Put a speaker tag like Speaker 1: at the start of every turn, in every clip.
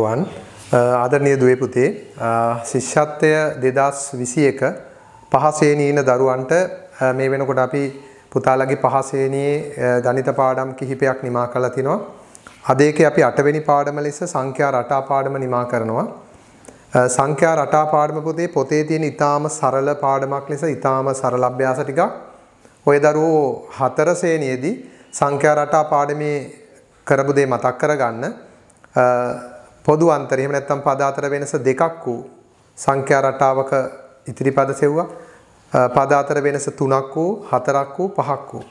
Speaker 1: වන් ආදරණීය දුවේ පුතේ ශිෂ්‍යත්වය 2021 පහසේනීන දරුවන්ට මේ වෙනකොට අපි පුතාලගේ පහසේනියේ ගණිත පාඩම් කිහිපයක් නිමා කරලා තිනවා. අද ඒකේ අපි 8 වෙනි පාඩම ලෙස සංඛ්‍යා රටා පාඩම නිමා කරනවා. සංඛ්‍යා රටා පාඩම පොතේ පොතේ තියෙන ඊටාම සරල පාඩමක් ලෙස ඊටාම සරල අභ්‍යාස ටිකක් ඔය දරුවෝ හතර ශ්‍රේණියේදී සංඛ්‍යා රටා පාඩමේ කරපු දේ මතක් කරගන්න පොදු අන්තර එහෙම නැත්නම් පද අතර වෙනස දෙකක් වූ සංඛ්‍යා රටාවක ඉතිරි පද සෙව්වා. පද අතර වෙනස තුනක් වූ හතරක් වූ පහක් වූ.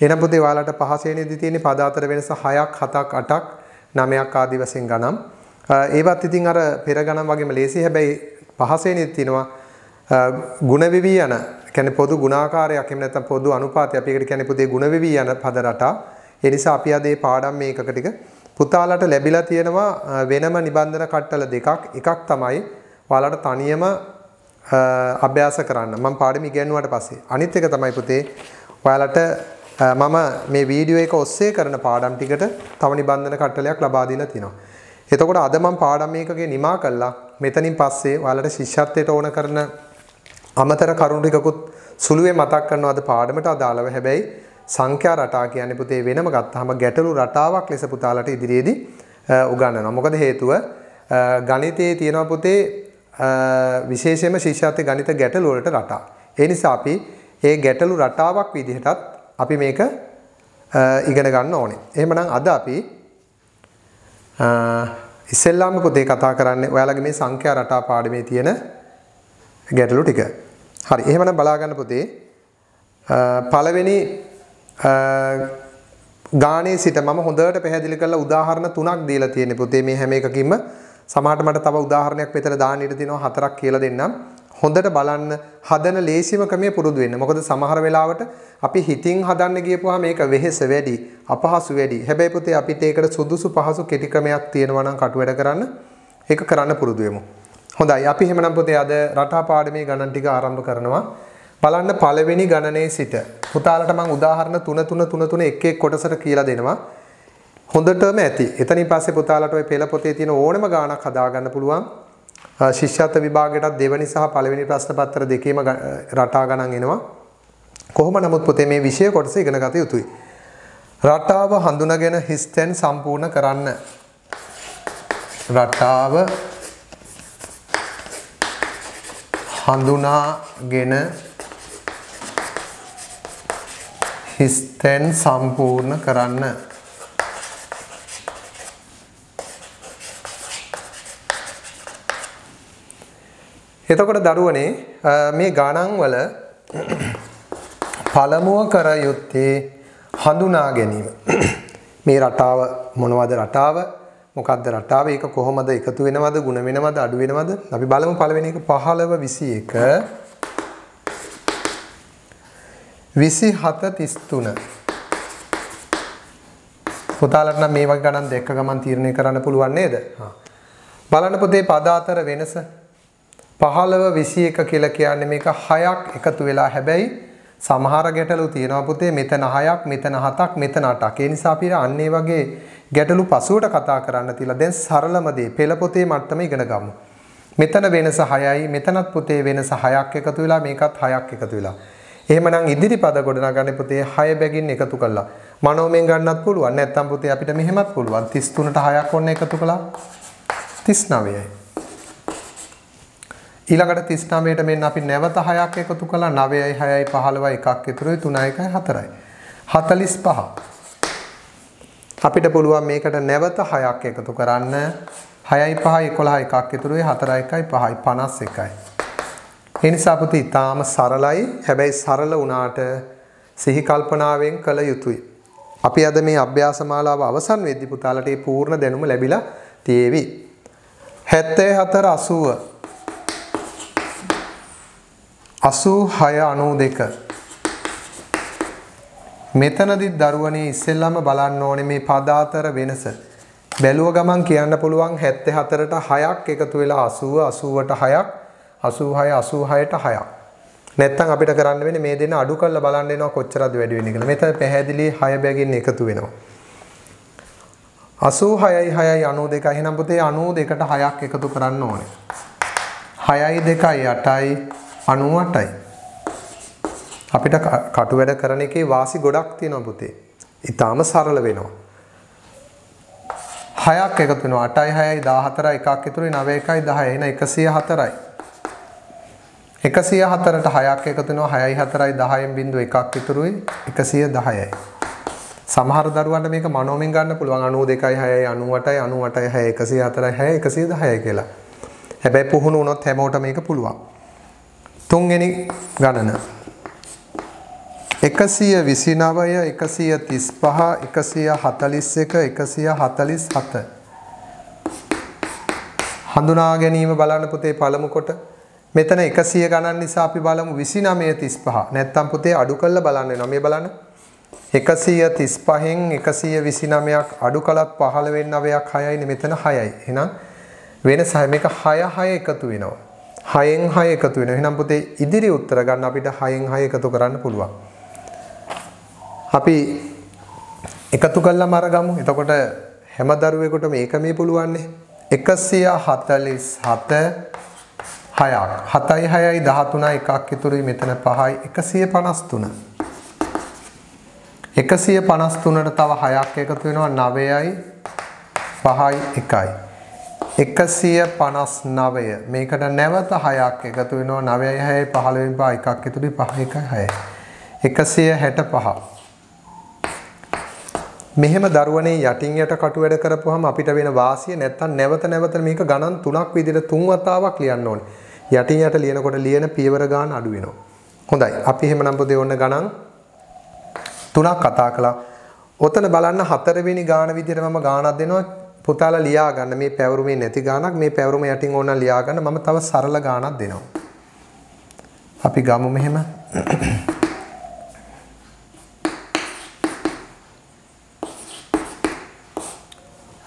Speaker 1: එහෙනම් පුතේ ඔයාලට පහ ශ්‍රේණියේදී තියෙන පද අතර වෙනස 6ක් 7ක් 8ක් 9ක් ආදී වශයෙන් ගණන්. ඒවත් ඉතින් අර පෙර ගණන් වගේම ලේසි හැබැයි පහ ශ්‍රේණියේ තියෙනවා ಗುಣ විවි යන කියන්නේ පොදු ගුණාකාරයක් එහෙම නැත්නම් පොදු අනුපාතය අපි ඒකට කියන්නේ පුතේ ಗುಣ විවි යන පද රටා. ඒ නිසා අපි අද මේ පාඩම් මේකක ටික පුතාලට ලැබිලා තියෙනවා වෙනම නිබන්ධන කට්ටල දෙකක්. එකක් තමයි ඔයාලට තනියම අභ්‍යාස කරන්න. මම පාඩම ඉගෙනුවාට පස්සේ. අනිත් එක තමයි පුතේ ඔයාලට මම මේ වීඩියෝ එක ඔස්සේ කරන පාඩම් ටිකට තව නිබන්ධන කට්ටලයක් ලබා දීලා තිනවා. එතකොට අද මම පාඩම් මේකගේ නිමා කළා. මෙතනින් පස්සේ ඔයාලට ශිෂ්‍යත්වයට ඕන කරන අමතර කරුණු ටිකකුත් සුළුවේ මතක් කරනවා අද පාඩමට අදාළව. හැබැයි සංඛ්‍යා රටා කියන්නේ පුතේ වෙනම ගත්තාම ගැටලු රටාවක් ලෙස පුතාලට ඉදිරියේදී උගන්වනවා. මොකද හේතුව ගණිතයේ තියෙනවා පුතේ විශේෂයෙන්ම ශිෂ්‍යත්ව ගණිත ගැටලු වලට රටා. ඒ නිසා අපි මේ ගැටලු රටාවක් විදිහටත් අපි මේක ඉගෙන ගන්න ඕනේ. එහෙමනම් අද අපි ඉස්සෙල්ලාම පුතේ කතා කරන්නේ ඔයාලගේ මේ සංඛ්‍යා රටා පාඩමේ තියෙන ගැටලු ටික. හරි. එහෙමනම් බලා ගන්න පුතේ පළවෙනි ගානේ සිට මම හොඳට පැහැදිලි කරලා උදාහරණ තුනක් දීලා තියෙන්නේ. පුතේ මේ හැම එකකින්ම සමහරට මට තව උදාහරණයක් මෙතන දාන්න ඉඩ තියෙනවා හතරක් කියලා දෙන්නම්. හොඳට බලන්න හදන ලේසිම ක්‍රමය පුරුදු වෙන්න. මොකද සමහර වෙලාවට අපි හිතින් හදන්න ගියපුවාම මේක වෙහෙස වැඩි අපහසු වැඩි. හැබැයි පුතේ අපිට ඒකට සුදුසු පහසු කෙටි ක්‍රමයක් තියෙනවා නම් කටු වැඩ කරන්න ඒක කරන්න පුරුදු වෙමු. හොඳයි. අපි එහෙමනම් පුතේ අද රටා පාඩමේ ගණන් ටික ආරම්භ කරනවා. බලන්න පළවෙනි ගණනේ සිට පුතාලට මම උදාහරණ 3 3 3 3 එක එක කොටසට කියලා දෙනවා. හොඳටම ඇති. එතනින් පස්සේ පුතාලට ওই පෙළ පොතේ තියෙන ඕනම ගාණක් හදාගන්න පුළුවන්. ශිෂ්‍යත්ව විභාගයටත් දෙවනි සහ පළවෙනි ප්‍රශ්න පත්‍ර දෙකේම රටා ගණන් එනවා. කොහොම නමුත් පුතේ මේ විෂය කොටස ඉගෙන ගත යුතුයි. රටාව හඳුනාගෙන හිස්තෙන් සම්පූර්ණ කරන්න. රටාව හඳුනාගෙන හිස්තැන් සම්පූර්ණ කරන්න. එතකොට දරුවනේ මේ ගණන් වල පළමුව කර යුත්තේ හඳුනා ගැනීම. මේ රටාව මොනවද රටාව? මොකක්ද රටාව? ඒක කොහොමද එකතු වෙනවද, ಗುಣ වෙනවද, අඩු වෙනවද? අපි බලමු පළවෙනි එක 15 21 27 33 පුතාලට නම් මේ වගේ ගණන් දෙක ගමන් තීරණය කරන්න පුළුවන් නේද? බලන්න පුතේ පද අතර වෙනස 15 21 කියලා කියන්නේ මේක 6ක් එකතු වෙලා හැබැයි සමහර ගැටලු තියෙනවා පුතේ මෙතන 6ක් මෙතන 7ක් මෙතන 8ක්. ඒ නිසා අපිට අන්න ඒ වගේ ගැටලු පසුවට කතා කරන්න තියලා දැන් සරලම දේ පෙළ පොතේ මට්ටම ඉගෙන ගමු. මෙතන වෙනස 6යි මෙතනත් පුතේ වෙනස 6ක් එකතු වෙලා මේකත් 6ක් එකතු වෙලා. එහෙමනම් ඉදිරි පද ගොඩනගන්නේ පුතේ 6 බැගින් එකතු කළා. මනෝමයෙන් ගන්නත් පුළුවන්. නැත්නම් පුතේ අපිට මෙහෙමත් පුළුවන්. 33ට 6ක් ඔන්න එකතු කළා. 39යි. ඊළඟට 39ට මෙන්න අපි නැවත 6ක් එකතු කළා 9යි 6යි 15යි එකක් ඉතුරුයි 3යි 1යි 4යි 45 අපිට පුළුවන් මේකට නැවත 6ක් එකතු කරන්න 6යි 5යි 11යි එකක් ඉතුරුයි 4යි 1යි 5යි 51යි ඒ නිසා පුතේ ඊටාම සරලයි. හැබැයි සරල වුණාට සිහි කල්පනාවෙන් කළ යුතුයි. අපි අද මේ අභ්‍යාස මාලාව අවසන් වෙද්දී පුතාලට මේ පූර්ණ දැනුම ලැබිලා තියෙවි. 74 80 86 මෙතනදිත් දරුවනේ ඉස්සෙල්ලාම බලන්න ඕනේ මේ පද අතර වෙනස. බැලුව ගමන් කියන්න පුළුවන් 74ට 6ක් එකතු වෙලා 80 80ට 6ක් 86 86ට 6ක්. නැත්තම් අපිට කරන්න වෙන්නේ මේ දෙන අඩු කරලා බලන්න වෙනවා කොච්චරද වැඩි වෙන්නේ කියලා. මෙතන පැහැදිලි 6 බැගින් එකතු වෙනවා. 86යි 6යි 92යි එහෙනම් පුතේ 92ට 6ක් එකතු කරන්න ඕනේ. 6යි 2යි 8යි 98යි. අපිට කටු වැඩ කරන එකේ වාසි ගොඩක් තියෙනවා පුතේ. ඊටාම සරල වෙනවා. 6ක් එකතු වෙනවා 8යි 6යි 14යි එකක් ඉතුරුයි 9 1යි 10 එහෙනම් 104යි. 104ට 6ක් එකතු වෙනවා 6යි 4යි 10න් බිඳුව එකක් ඉතුරුයි 110යි. සමහර දරුවන්ට මේක මනෝමෙන් ගන්න පුළුවන් 92යි 6යි 98යි 98යි 6යි 104යි 6යි 110යි කියලා. හැබැයි පුහුණු වුණොත් හැමෝටම මේක පුළුවන්. තුන්වෙනි ගණන 129 135 141 147 හඳුනා ගැනීම බලන්න පුතේ පළමු කොට මෙතන 100 ගණන් නිසා අපි බලමු 29 35 නැත්තම් පුතේ අඩු කරලා බලන්න වෙනවා මේ බලන්න 135න් 129ක් අඩු කළත් 15ක් 6යිනේ මෙතන 6යි. එහෙනම් වෙනස මේක 6 6 එකතු වෙනවා. 6න් 6 එකතු වෙනවා. එහෙනම් පුතේ ඉදිරි උත්තර ගන්න අපිට 6න් 6 එකතු කරන්න පුළුවන්. අපි එකතු කළාම අරගමු. එතකොට හැම දරුවෙකුටම ඒක මේ පුළුවන්නේ. 147 6ක් 7යි 6යි 13යි එකක් ඉතුරුයි මෙතන 5යි 153 153ට තව 6ක් එකතු වෙනවා 9යි 5යි 1යි 159 මේකට නැවත 6ක් එකතු වෙනවා 9යි 6යි 15න් 5 එකක් ඉතුරුයි 5 1යි 6යි 165 මෙහෙම දරුවනේ යටින් යට කටු වැඩ කරපුවාම අපිට වෙන වාසිය නැත්තම් නැවත නැවත මේක ගණන් තුනක් විදිහට තුන් වතාවක් ලියන්න ඕනේ. යටින් යට ලියනකොට ලියන පියවර ගාන අඩු වෙනවා. හොඳයි. අපි එහෙමනම් පොදේ ඔන්න ගණන් තුනක් කතා කළා. ඔතන බලන්න හතරවෙනි ගාන විදිහට මම ගානක් දෙනවා. පුතාලා ලියා ගන්න මේ පැවරුමේ නැති ගානක් මේ පැවරුම යටින් ඕන ලියා ගන්න මම තව සරල ගානක් දෙනවා. අපි ගමු මෙහෙම.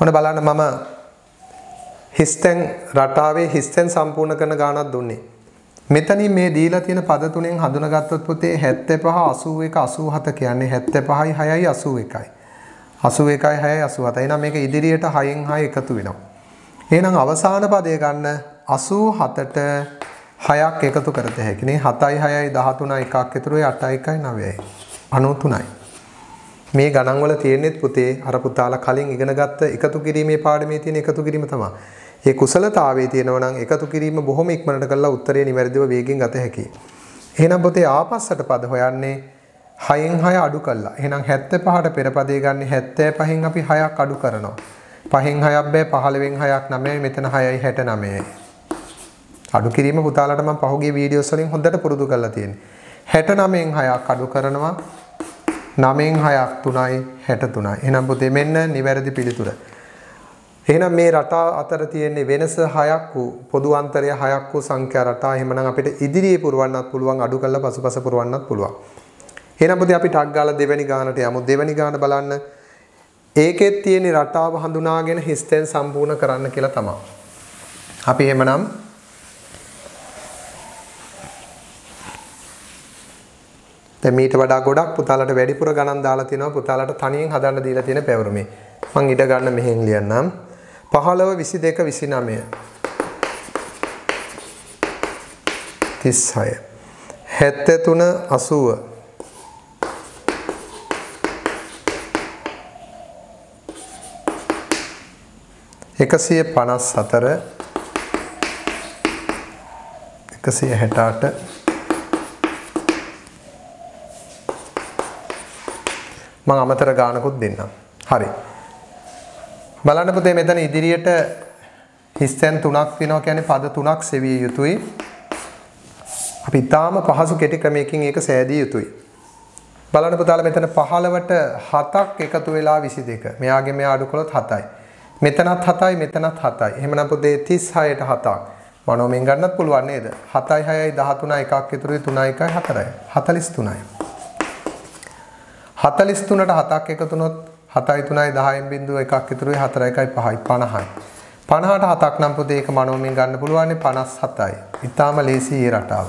Speaker 1: ඔන්න බලන්න මම හිස්තෙන් රටාවේ හිස්තෙන් සම්පූර්ණ කරන ගානක් දුන්නේ. මෙතනින් මේ දීලා තියෙන පද තුනෙන් හඳුනාගත්තොත් පුතේ 75 81 87 කියන්නේ 75යි 6යි 81යි. 81යි 6යි 87. එහෙනම් මේක ඉදිරියට 6න් 6 එකතු වෙනවා. එහෙනම් අවසාන පදය ගන්න 87ට 6ක් එකතු කරත හැකි නේ 7යි 6යි 13යි එකක් ඉතුරුයි 8යි 1යි 9යි 93යි. මේ ගණන් වල තියෙනෙත් පුතේ අර පුතාලා කලින් ඉගෙන ගත්ත එකතු කිරීමේ පාඩමේ තියෙන එකතු කිරීම තමයි. ඒ කුසලතාවයේ තියෙනවා නම් එකතු කිරීම බොහොම ඉක්මනට කරලා උත්තරේ නිවැරදිව වේගෙන් ගත හැකියි. එහෙනම් පොතේ ආපස්සට පද හොයන්නේ 6න් 6 අඩු කළා. එහෙනම් 75ට පෙර පදේ ගන්න 75න් අපි 6ක් අඩු කරනවා. 5න් 6ක් බෑ 15න් 6ක් 9යි මෙතන 6යි 69යි. අඩු කිරීම පුතාලට මම පහුගිය වීඩියෝස් වලින් හොඳට පුරුදු කරලා තියෙනවා. 69න් 6ක් අඩු කරනවා 9න් 6ක් 3යි 63යි. එහෙනම් පුතේ මෙන්න නිවැරදි පිළිතුර. එහෙනම් මේ රටා අතර තියෙන වෙනස 6ක් වූ පොදු අන්තරය 6ක් වූ සංඛ්‍යා රටා එහෙමනම් අපිට ඉදිරියේ පුරවන්නත් පුළුවන් අඩු කරලා පසුපස පුරවන්නත් පුළුවන්. එහෙනම් පුතේ අපි ටක් ගාලා දෙවෙනි ගානට යමු. දෙවෙනි ගාන බලන්න. ඒකෙත් තියෙන රටාව හඳුනාගෙන හිස්තෙන් සම්පූර්ණ කරන්න කියලා තමයි. අපි එහෙමනම් දැන් මීට වඩා ගොඩක් පුතාලට වැඩිපුර ගණන් දාලා තිනවා පුතාලට තනියෙන් හදන්න දීලා තියෙන පැවරුමේ. මම ඉඩ ගන්න මෙහෙන් ලියන්නම්. පහළව විසි දෙක විසි නමය තිස්හය. හැත්තතුන අසුව. එකසිය පනස් සතර එකසිය හැටාට. මං අමතර ගානකුත් දෙන්නම්. හරි. බලන්න පුතේ මෙතන ඉදිරියට හිස්තැන් තුනක් වෙනවා කියන්නේ පද තුනක් සෙවිය යුතුයි. අපි ඊටාම පහසු කෙටි ක්‍රමයකින් ඒක සෑදිය යුතුයි. බලන්න පුතාලා මෙතන 15ට 7ක් එකතු වෙලා 22. මෙයාගේ මෙයා අඩු කළොත් 7යි. මෙතනත් 7යි මෙතනත් 7යි. එහෙමනම් පුතේ 36ට 7ක්. මනෝමෙන් ගන්නත් පුළුවන් නේද? 7යි 6යි 13යි එකක් ඉතුරුයි 3යි 1යි 4යි. 43යි. 43ට 7ක් එකතු වුණොත් 7යි 3යි 10න් බිඳුව එකක් ඉතුරුයි 4 1යි 5යි 50යි. 50ට 7ක් නම් පුතේ ඒක මනෝමයෙන් ගන්න පුළුවන් 57යි. ඊටාම ලේසි ඒ රටාව.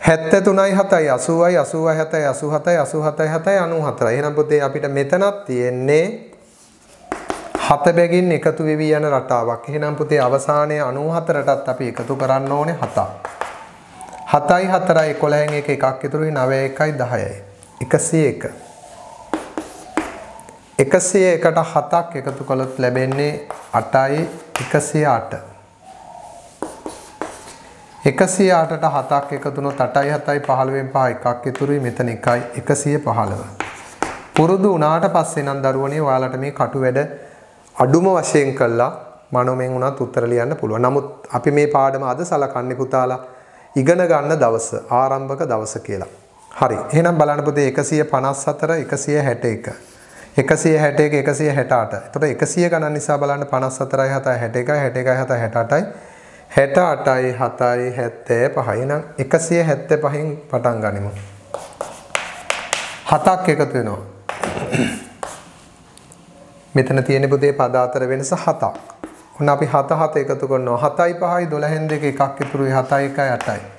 Speaker 1: 73යි 7යි 80යි 80යි 7යි 87යි 87යි 7යි 94යි. එහෙනම් පුතේ අපිට මෙතනක් තියෙන්නේ හත බැගින් එකතු වෙවි යන රටාවක්. එහෙනම් පුතේ අවසානයේ 94ටත් අපි එකතු කරන්න ඕනේ 7ක්. 7යි 4යි 11න් එක එකක් ඉතුරුයි 9 1යි 10යි. 101. 101ට 7ක් එකතු කළොත් ලැබෙන්නේ 8යි 108. 108ට 7ක් එකතු වුණොත් 8යි 7යි 15න් 5 එකක් ඉතුරුයි මෙතන 1යි 115. පුරුදු වුණාට පස්සේ නම් දරුවනේ ඔයාලට මේ කටු වැඩ අඩුම වශයෙන් කළා මනෝමෙන් උනත් උත්තර ලියන්න පුළුවන්. නමුත් අපි මේ පාඩම අද සලකන්නේ පුතාලා ඉගෙන ගන්න දවස ආරම්භක දවස කියලා. හරි. එහෙනම් බලන්න පුතේ 154 161 161 168. එතකොට 100 ගණන් නිසා බලන්න 54යි 7යි 61යි 61යි 7යි 68යි 68යි 7යි 75යි නම් 175න් පටන් ගනිමු. හතක් එකතු වෙනවා. මෙතන තියෙන පුතේ පද අතර වෙනස හතක්. ඔන්න අපි 7 7 එකතු කරනවා. 7යි 5යි 12න් දෙක එකක් ඉතුරුයි 7යි 1යි 8යි.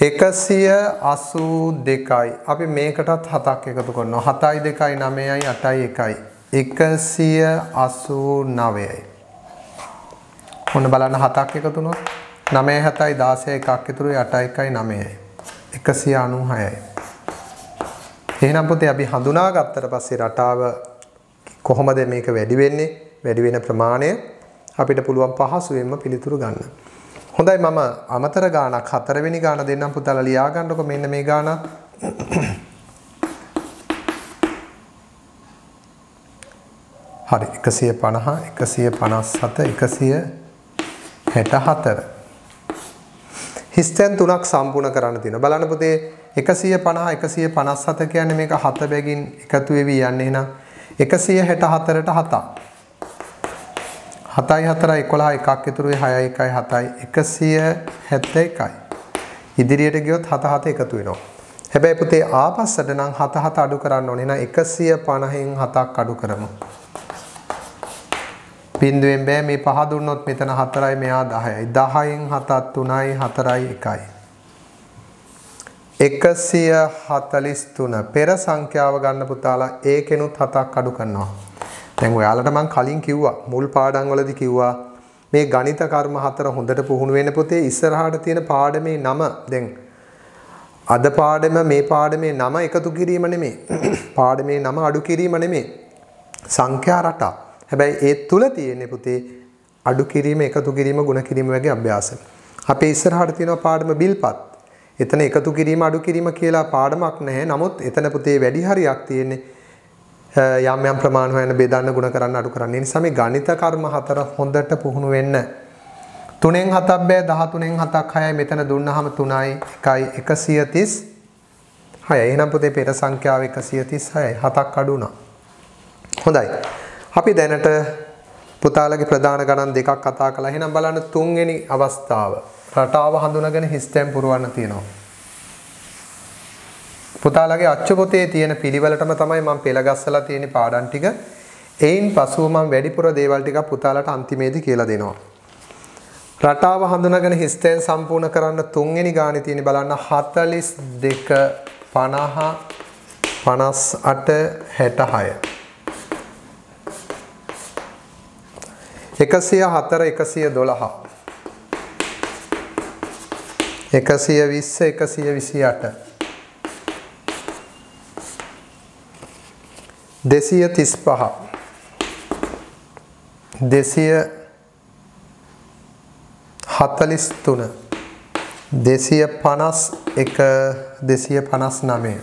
Speaker 1: 182යි. අපි මේකටත් 7ක් එකතු කරනවා. 7යි 2යි 9යි 8යි 1යි. 189යි. ඔන්න බලන්න 7ක් එකතු වුණොත් 9 7යි 16 එකක් ඉතුරුයි 8 1යි 9යි 196යි එහෙනම් පුතේ අපි හඳුනා ගත්තට පස්සේ රටාව කොහොමද මේක වැඩි වෙන්නේ වැඩි වෙන ප්‍රමාණය අපිට පුළුවන් පහසුවෙන්ම පිළිතුරු ගන්න. හොඳයි මම අමතර ගානක් හතරවෙනි ගාන දෙන්නම් පුතාලා ලියා ගන්නකො මෙන්න මේ ගාන. හරි 150 157 100 64. හිස්තැන් තුනක් සම්පූර්ණ කරන්න තියෙනවා. බලන්න පුතේ 150 157 කියන්නේ මේක හත බැගින් එකතු වෙවි යන්නේ එහෙනම් 164ට 7ක්. 7යි 4යි 11 එකක් ඉතුරුයි 6යි 1යි 7යි 171යි. ඉදිරියට ගියොත් 7 7 එකතු වෙනවා. හැබැයි පුතේ ආපස්සට නම් 7 7 අඩු කරන්න ඕනේ. එහෙනම් 150න් 7ක් අඩු කරමු. බින්දුවෙන් බෑ මේ පහ දුන්නොත් මෙතන 4යි මෙහා 10යි 10න් 7ත් 3යි 4යි 1යි 143 පෙර සංඛ්‍යාව ගන්න පුතාලා ඒකෙනුත් 7ක් අඩු කරනවා දැන් ඔයාලට මම කලින් කිව්වා මුල් පාඩම් වලදී කිව්වා මේ ගණිත කර්ම හතර හොඳට පුහුණු වෙන පොතේ ඉස්සරහට තියෙන පාඩමේ නම දැන් අද පාඩම මේ පාඩමේ නම එකතු කිරීම නෙමෙයි පාඩමේ නම අඩු කිරීම නෙමෙයි සංඛ්‍යා රටා හැබැයි ඒ තුල තියෙන්නේ පුතේ අඩු කිරීම එකතු කිරීම ಗುಣ කිරීම වගේ අභ්‍යාස. අපේ ඉස්සරහට තියෙනවා පාඩම බිල්පත්. එතන එකතු කිරීම අඩු කිරීම කියලා පාඩමක් නැහැ. නමුත් එතන පුතේ වැඩි හරියක් තියෙන්නේ යම් යම් ප්‍රමාණ හොයන බෙදන්න ಗುಣ කරන්න අඩු කරන්න. ඒ නිසා මේ ගණිත කර්ම හතර හොඳට පුහුණු වෙන්න. 3න් 7ක් බෑ 13න් 7ක් 6යි මෙතන දුන්නාම 3යි 1යි 136 එහෙනම් පුතේ පෙර සංඛ්‍යාව 136යි 7ක් අඩු වුණා. හොඳයි. අපි දැනට පුතාලගේ ප්‍රධාන ගණන් දෙකක් කතා කළා. එහෙනම් බලන්න තුන්වෙනි අවස්ථාව. රටාව හඳුනගෙන හිස්තැන් පුරවන්න තියෙනවා. පුතාලගේ අච්චු පොතේ තියෙන පිළිවෙලටම තමයි මම පෙළ ගස්සලා තියෙන පාඩම් ටික. එයින් පසුව මම වැඩිපුර දේවල් ටිකක් පුතාලට අන්තිමේදී කියලා දෙනවා. රටාව හඳුනගෙන හිස්තැන් සම්පූර්ණ කරන්න තුන්වෙනි ගානේ තියෙන බලන්න 42 50 58 66 එකසිය හතර එකසිය දොළහ එකසිය විස්ස එකසිය විසි අට දෙසිය තිස් පහ දෙසිය හතලිස් තුන දෙසිය පනස් එක දෙසිය පනස් නමය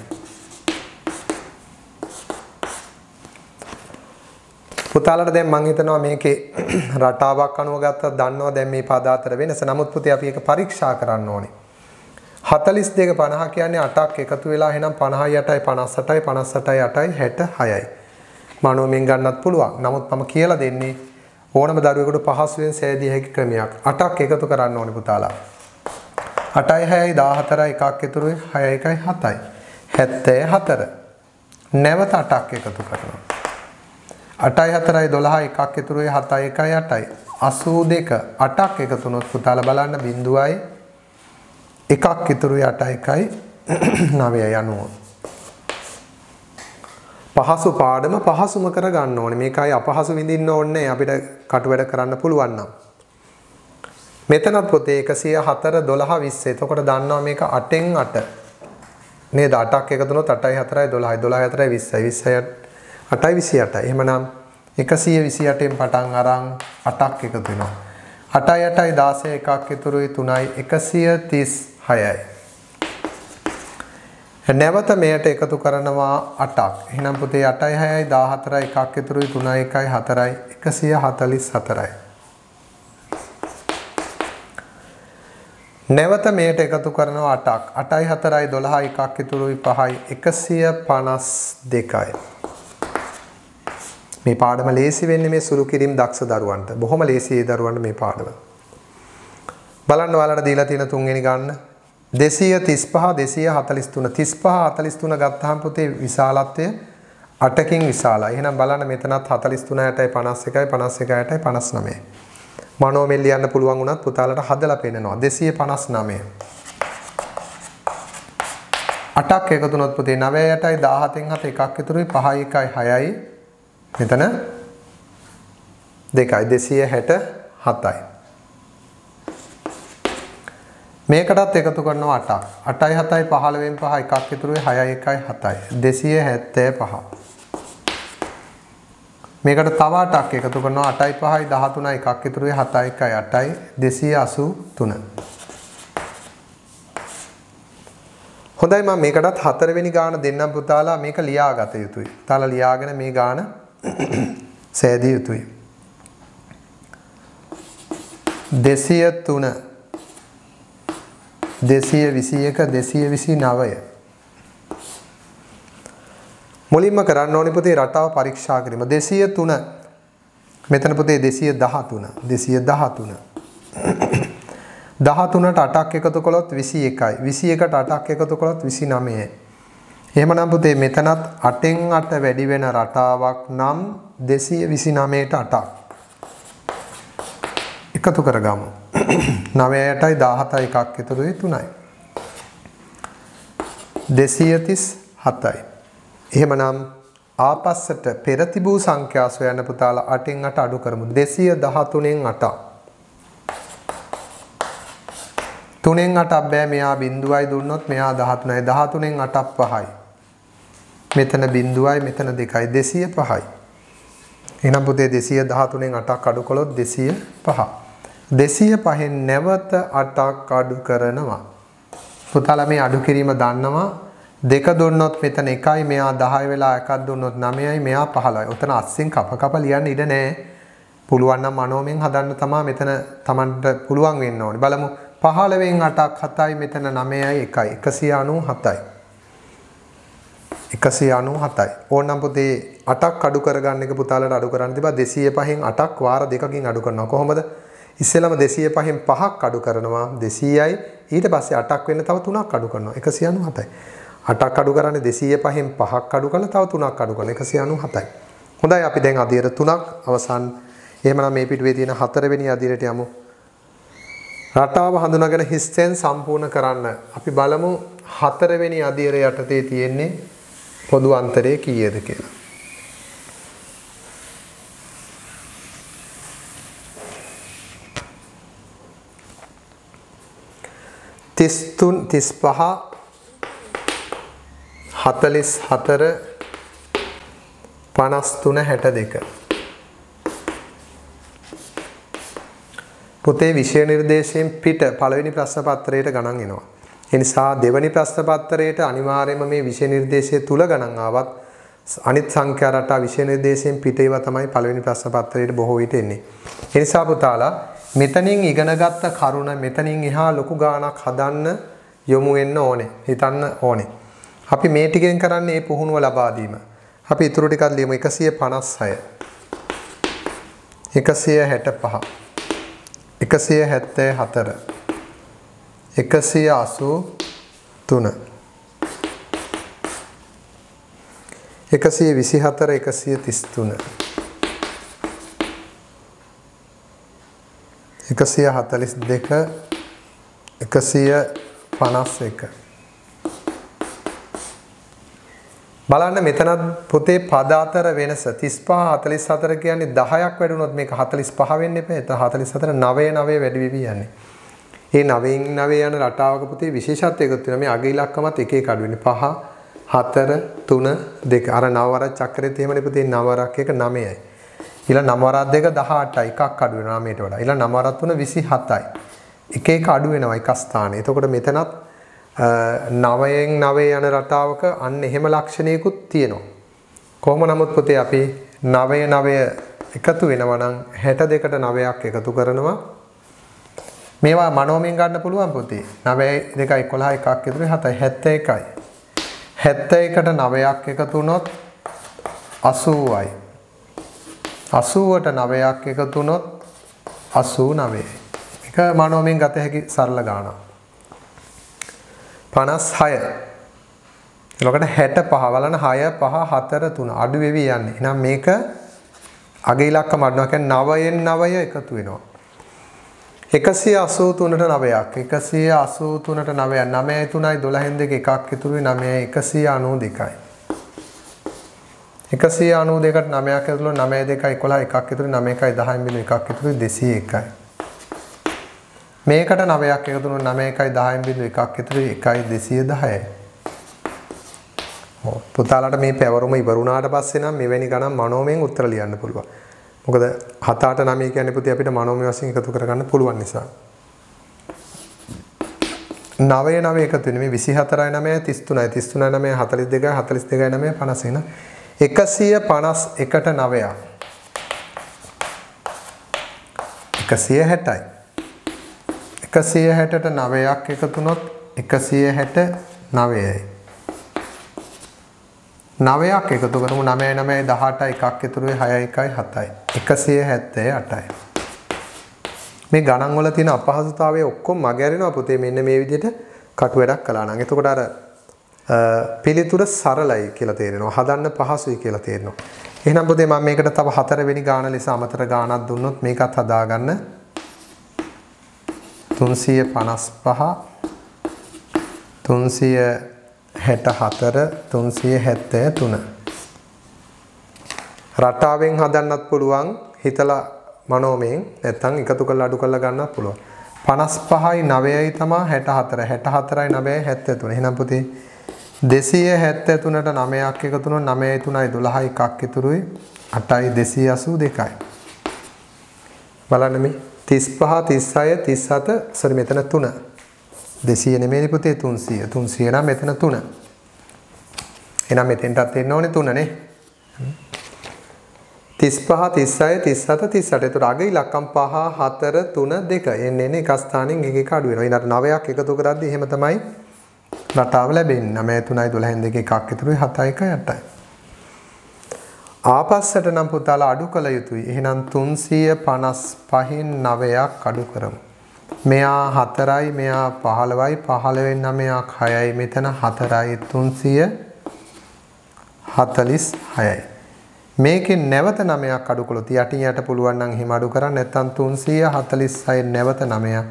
Speaker 1: පුතාලට දැන් මම හිතනවා මේකේ රටාවක් අනුව ගත්තත් දන්නවා දැන් මේ පද අතර වෙනස. නමුත් පුතේ අපි ඒක පරීක්ෂා කරන්න ඕනේ. 42 50 කියන්නේ 8ක් එකතු වෙලා එහෙනම් 58යි 58යි 58යි 8යි 66යි. මනෝමෙන් ගන්නත් පුළුවන්. නමුත් මම කියලා දෙන්නේ ඕනම දරුවෙකුට පහසුවෙන් සෑදිය හැකි ක්‍රමයක්. 8ක් එකතු කරන්න ඕනේ පුතාලා. 8යි 6යි 14යි එකක් ඉතුරුයි 6යි 1යි 7යි. 74. නැවත 8ක් එකතු කරනවා. 8යි 4යි 12යි එකක් ඉතුරුයි 7යි 1යි 8යි 82 8ක් එකතු වුණොත් පුතාලා බලන්න බිඳුවයි එකක් ඉතුරු යට එකයි 9යි 90. පහසු පාඩම පහසුම කර ගන්න ඕනේ. මේකයි අපහසු විඳින්න ඕනේ අපිට කටු වැඩ කරන්න පුළුවන් නම්. මෙතනත් පොතේ 104 12 20. එතකොට දන්නවා මේක 8න් 8. නේද 8ක් එකතු වුණොත් 8යි 4යි 12යි 12යි 4යි 20යි 20යි 8යි 28යි. එහෙමනම් 128න් පටන් අරන් 8ක් එකතු වෙනවා. 8යි 8යි 16 එකක් ඉතුරුයි 3යි 136යි. නැවත මෙයට එකතු කරනවා 8ක්. එහෙනම් පුතේ 8යි 6යි 14යි එකක් ඉතුරුයි 3යි 1යි 4යි 144යි. නැවත මෙයට එකතු කරනවා 8ක් 8යි 4යි 12යි එකක් ඉතුරුයි 5යි 152යි මේ පාඩම ලේසි වෙන්නේ මේ සුළු කිරීම දක්ෂ දරුවන්ට බොහොම ලේසි ඒ දරුවන්ට මේ පාඩම බලන්න ඔයාලට දීලා තියෙන තුන්වෙනි ගන්න 235 243 35 43 ගත්තාම පුතේ විශාලත්වය 8කින් විශාලයි. එහෙනම් බලන්න මෙතනත් 43ටයි 51යි 51ටයි 59යි මනෝමෙල් ලියන්න පුළුවන් වුණත් පුතාලට හදලා පෙන්නනවා. 259 8ක් එකතු වුණොත් පුතේ 9ටයි 17න් 7 එකක් ඉතුරුයි 5යි 1යි 6යි මෙතන 2යි 267යි මේකටත් එකතු කරනවා 8ක් 8යි 7යි 15න් 5 එකක් ඉතුරුයි 6යි 1යි 7යි 275 මේකට තව 8ක් එකතු කරනවා. 8යි 5යි 13යි එකක් ඉතුරුයි 7යි 1යි 8යි 283 හොඳයි මම මේකටත් හතරවෙනි ගාන දෙන්නම් පුතාලා. මේක ලියාගත යුතුයි. තාලා ලියාගෙන මේ ගාන සෑදිය යුතුයි. 203 221 229 මුලින්ම කරන්න ඕනේ පුතේ රටාව පරීක්ෂා කිරීම. 203 මෙතන පුතේ 213 213 13ට 8ක් එකතු කළොත් 21යි 21ට 8ක් එකතු කළොත් 29යි එහෙමනම් පුතේ මෙතනත් 8න් 8 වැඩි වෙන රටාවක් නම් 229ට 8ක් එකතු කරගමු. 9ටයි 17යි එකක් ඉතුරුයි 3යි 237යි එහෙමනම් ආපස්සට පෙර තිබූ සංඛ්‍යා සොයන්න පුතාලා 8න් 8 අඩු කරමු. 213න් 8 3න් 8ක් බෑ. මෙයා බිඳුවයි දුන්නොත් මෙයා 13යි 13න් 8ක් 5යි මෙතන බිඳුවයි මෙතන 2යි 205යි එහෙනම් පුතේ 213න් 8ක් අඩු කළොත් 205 205න් නැවත 8ක් අඩු කරනවා පුතාලා මේ අඩු කිරීම දන්නවා දෙක දුන්නොත් මෙතන 1යි මෙයා 10 වෙලා එකක් දුන්නොත් 9යි මෙයා 15යි. උතන අස්සෙන් කප කප ලියන්න ඉඩ නැහැ. පුළුවන් නම් මනෝමෙන් හදන්න තමයි මෙතන Tamanට පුළුවන් වෙන්න ඕනේ. බලමු 15න් 8ක් 7යි මෙතන 9යි 1යි 197යි. 197යි. ඕනනම් පුතේ 8ක් අඩු කරගන්න එක පුතාලට අඩු කරන්න තිබා 205න් 8ක් වාර දෙකකින් අඩු කරනවා. කොහොමද? ඉස්සෙල්ලාම 205න් 5ක් අඩු කරනවා 200යි ඊට පස්සේ 8ක් වෙන්න තව 3ක් අඩු කරනවා 197යි 8ක් අඩු කරන්නේ 205න් 5ක් අඩු කරලා තව 3ක් අඩු කරලා 197යි. හොඳයි අපි දැන් අදියර 3ක් අවසන්. එහෙමනම් මේ පිටුවේ තියෙන 4 වෙනි අදියරට යමු. රටාව හඳුනාගෙන හිස්යෙන් සම්පූර්ණ කරන්න. අපි බලමු 4 වෙනි අදියර යටතේ තියෙන්නේ පොදු අන්තරය කීයද කියලා. තිස්තුන් තිස්පහ 44 53 62 පොතේ විෂය නිර්දේශයෙන් පිට පළවෙනි ප්‍රශ්න පත්‍රයට ගණන් එනවා. ඒ නිසා දෙවැනි ප්‍රශ්න පත්‍රයට අනිවාර්යයෙන්ම මේ විෂය නිර්දේශය තුල ගණන් ආවත් අනිත් සංඛ්‍යා රටා විෂය නිර්දේශයෙන් පිට ඒවා තමයි පළවෙනි ප්‍රශ්න පත්‍රයට බොහෝ විට එන්නේ. ඒ නිසා පුතාලා මෙතනින් ඉගෙනගත්ත කරුණ මෙතනින් එහා ලොකු ගාණක් හදන්න යොමු වෙන්න ඕනේ. හිතන්න ඕනේ. අපි මේ ටිකෙන් කරන්නේ මේ පුහුණුව ලබා දීම. අපි ඊටු ටිකක් ලියමු 156 165 174 183 124 133 142 100 51. බලන්න මෙතනත් පොතේ පද අතර වෙනස 35 44 කියන්නේ 10ක් වැඩුණොත් මේක 45 වෙන්න එපා. එතන 44 9 9 වැඩි වෙවි යන්නේ. මේ 9න් 9 යන රටාවක පොතේ විශේෂත්වයක් තියෙනවා. මේ අග ඉලක්කමත් එක එක අඩු වෙන්නේ. 5 4 3 2. අර නවවර චක්‍රෙත් එහෙමනේ පුතේ නවරක් එක 9යි. ඊළඟ නවවරක් දෙක 18යි. එකක් අඩු වෙනවා 9ට වඩා. ඊළඟ නවවරක් තුන 27යි. එක එක අඩු වෙනවා එක ස්ථානේ. එතකොට මෙතනත් 9න් 9 යන රටාවක අන්න එහෙම ලක්ෂණයකුත් තියෙනවා. කොහොම නමුත් පුතේ අපි 9 9 එකතු වෙනවා නම් 62ට 9ක් එකතු කරනවා. මේවා මනෝමයෙන් ගන්න පුළුවන් පුතේ. 9 2 11 එකක් ඉතුරු 7යි 71යි. 71ට 9ක් එකතු වුණොත් 80යි. 80ට 9ක් එකතු වුණොත් 89යි. එක මනෝමයෙන් ගත හැකි සරල ගානක්. 56. එතකොට 65 බලන්න 6 5 4 3 අඩු වෙවි යන්නේ. එහෙනම් මේක අග ඉලක්කම අඩනවා කියන්නේ 9න් 9 එකතු වෙනවා. 183ට 9ක් 183ට 9ක් 9යි 3යි 12න් දෙක එකක් ඉතුරු 9යි 192යි 192ට 9ක් ඇතුළු 9 2යි 11 එකක් ඉතුරු 9 1යි 10න් බිඳු එකක් ඉතුරු 201යි මේකට 9ක් එකතු වුණොත් 9 1යි 10න් බිඳු එකක් ඉතුරු 1යි 210යි ඔව්. පුතාලට මේ පැවරුම ඉවර වුණාට පස්සේ නම් මෙවැනි ගණන් මනෝමයෙන් උත්තර ලියන්න පුළුවන්. මොකද 7 8 9 කියන්නේ පුතේ අපිට මනෝමය වශයෙන් එකතු කරගන්න පුළුවන් නිසා. 9 9 එකතු වෙන්නේ මේ 24යි 9යි 33යි 33යි 9යි 42යි 42යි 9යි 50 එන 151ට 9ක් 160යි 160ට 9ක් එකතු වුණොත් 169යි 9ක් එකතු කරමු 9 9 18 එකක් ඉතුරු 6 1යි 7යි 178යි මේ ගණන් වල තියෙන අපහසුතාවය ඔක්කොම මගහැරෙනවා පුතේ මෙන්න මේ විදිහට කටු වැඩක් කළා නම්. එතකොට අර පිළිතුර සරලයි කියලා තේරෙනවා. හදන්න පහසුයි කියලා තේරෙනවා. එහෙනම් පුතේ මම මේකට තව හතරවෙනි ගාන ලෙස අමතර ගානක් දුන්නොත් මේකත් හදාගන්න. 355 364 373 රටාවෙන් හදන්නත් පුළුවන් හිතලා මනෝමයෙන් නැත්තම් එකතු කරලා අඩු කරලා ගන්නත් පුළුවන්. 55යි 9යි තමයි 64 64යි 9යි 73 එහෙනම් පුතේ 273ට 9ක් එකතු වුණොත් 9යි 3යි 12යි එකක් ඉතුරුයි. 8යි 282යි බලන්න මේ 35 36 37 සරි මෙතන 3 200 නෙමෙයි පුතේ 300 300 නම් මෙතන 3 එහෙනම් මෙතෙන්ටත් එන්න ඕනේ 3 නේ 35 36 37 38 ඒතර අග ඉලක්කම් 5 4 3 2 එන්නේ එන්නේ එක ස්ථානෙන් එක එක අඩු වෙනවා. ඊළඟට 9ක් එකතු කරද්දී එහෙම තමයි රටාව ලැබෙන්නේ 9 3යි 12න් දෙක එකක් ඉතුරුයි 7 1 8යි ආපස්සට නම් පුතාලා අඩු කළ යුතුයි. එහෙනම් 355න් 9ක් අඩු කරමු. මෙයා 4යි මෙයා 15යි 15න් 9ක් 6යි මෙතන 4යි 346යි. මේකෙන් නැවත 9ක් අඩු කළොත් යටින් යට පුළුවන් නම් එහෙම අඩු කරන්න නැත්නම් 346 නැවත 9ක්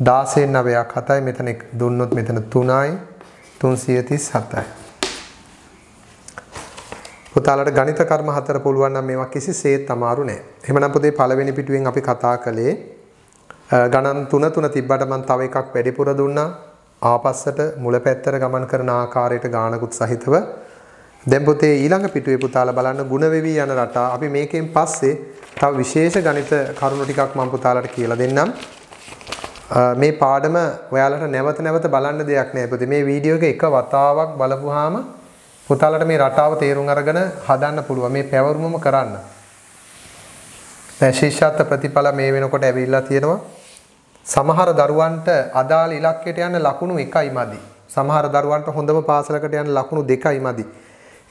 Speaker 1: 16න් 9ක් 7යි මෙතන දුන්නොත් මෙතන 3යි 337යි. පුතාලට ගණිත කර්ම හතර පුළුවන් නම් මේවා කිසිසේත් අමාරු නෑ. එහෙමනම් පුතේ පළවෙනි පිටුවෙන් අපි කතා කළේ ගණන් තුන තුන තිබ්බට මම තව එකක් වැඩිපුර දුන්නා. ආපස්සට මුල පැත්තට ගමන් කරන ආකාරයට ගානකුත් සහිතව. දැන් පුතේ ඊළඟ පිටුවේ පුතාලා බලන්න ಗುಣ වෙවි යන රටා. අපි මේකෙන් පස්සේ තව විශේෂ ගණිත කරුණු ටිකක් මම පුතාලට කියලා දෙන්නම්. මේ පාඩම ඔයාලට නැවත නැවත බලන්න දෙයක් නෑ පුතේ. මේ වීඩියෝ එක එක වතාවක් බලපුවාම පුතාලට මේ රටාව තේරුම් අරගෙන හදන්න පුළුවන් මේ පැවරුමම කරන්න. දැන් ශිෂ්‍යත්ව ප්‍රතිඵල මේ වෙනකොට ඇවිල්ලා තියෙනවා. සමහර දරුවන්ට අදාළ ඉලක්කයට යන ලකුණු එකයි මදි. සමහර දරුවන්ට හොඳම පාසලකට යන ලකුණු දෙකයි මදි.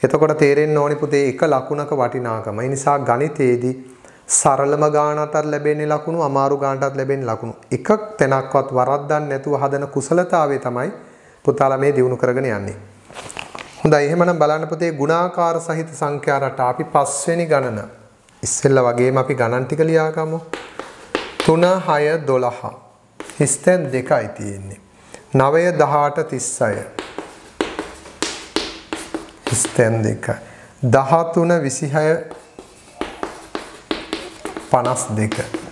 Speaker 1: එතකොට තේරෙන්න ඕනි පුතේ එක ලකුණක වටිනාකම. ඒ නිසා ගණිතයේදී සරලම ගානටත් ලැබෙන්නේ ලකුණු අමාරු ගානටත් ලැබෙන්නේ ලකුණු. එකක් තැනක්වත් වරද්දන්න නැතුව හදන කුසලතාවය තමයි පුතාලා මේ දිනු කරගෙන යන්නේ. හොඳයි එහෙමනම් බලන්න පුතේ ගුණාකාර සහිත සංඛ්‍යා රටා අපි පස්වෙනි ගණන. ඉස්සෙල්ලා වගේම අපි ගණන් ටික ලියාගමු. 3 6 12 හිස්තැන් දෙකයි තියෙන්නේ. 9 18 36 හිස්තැන් දෙකයි. 13 26 52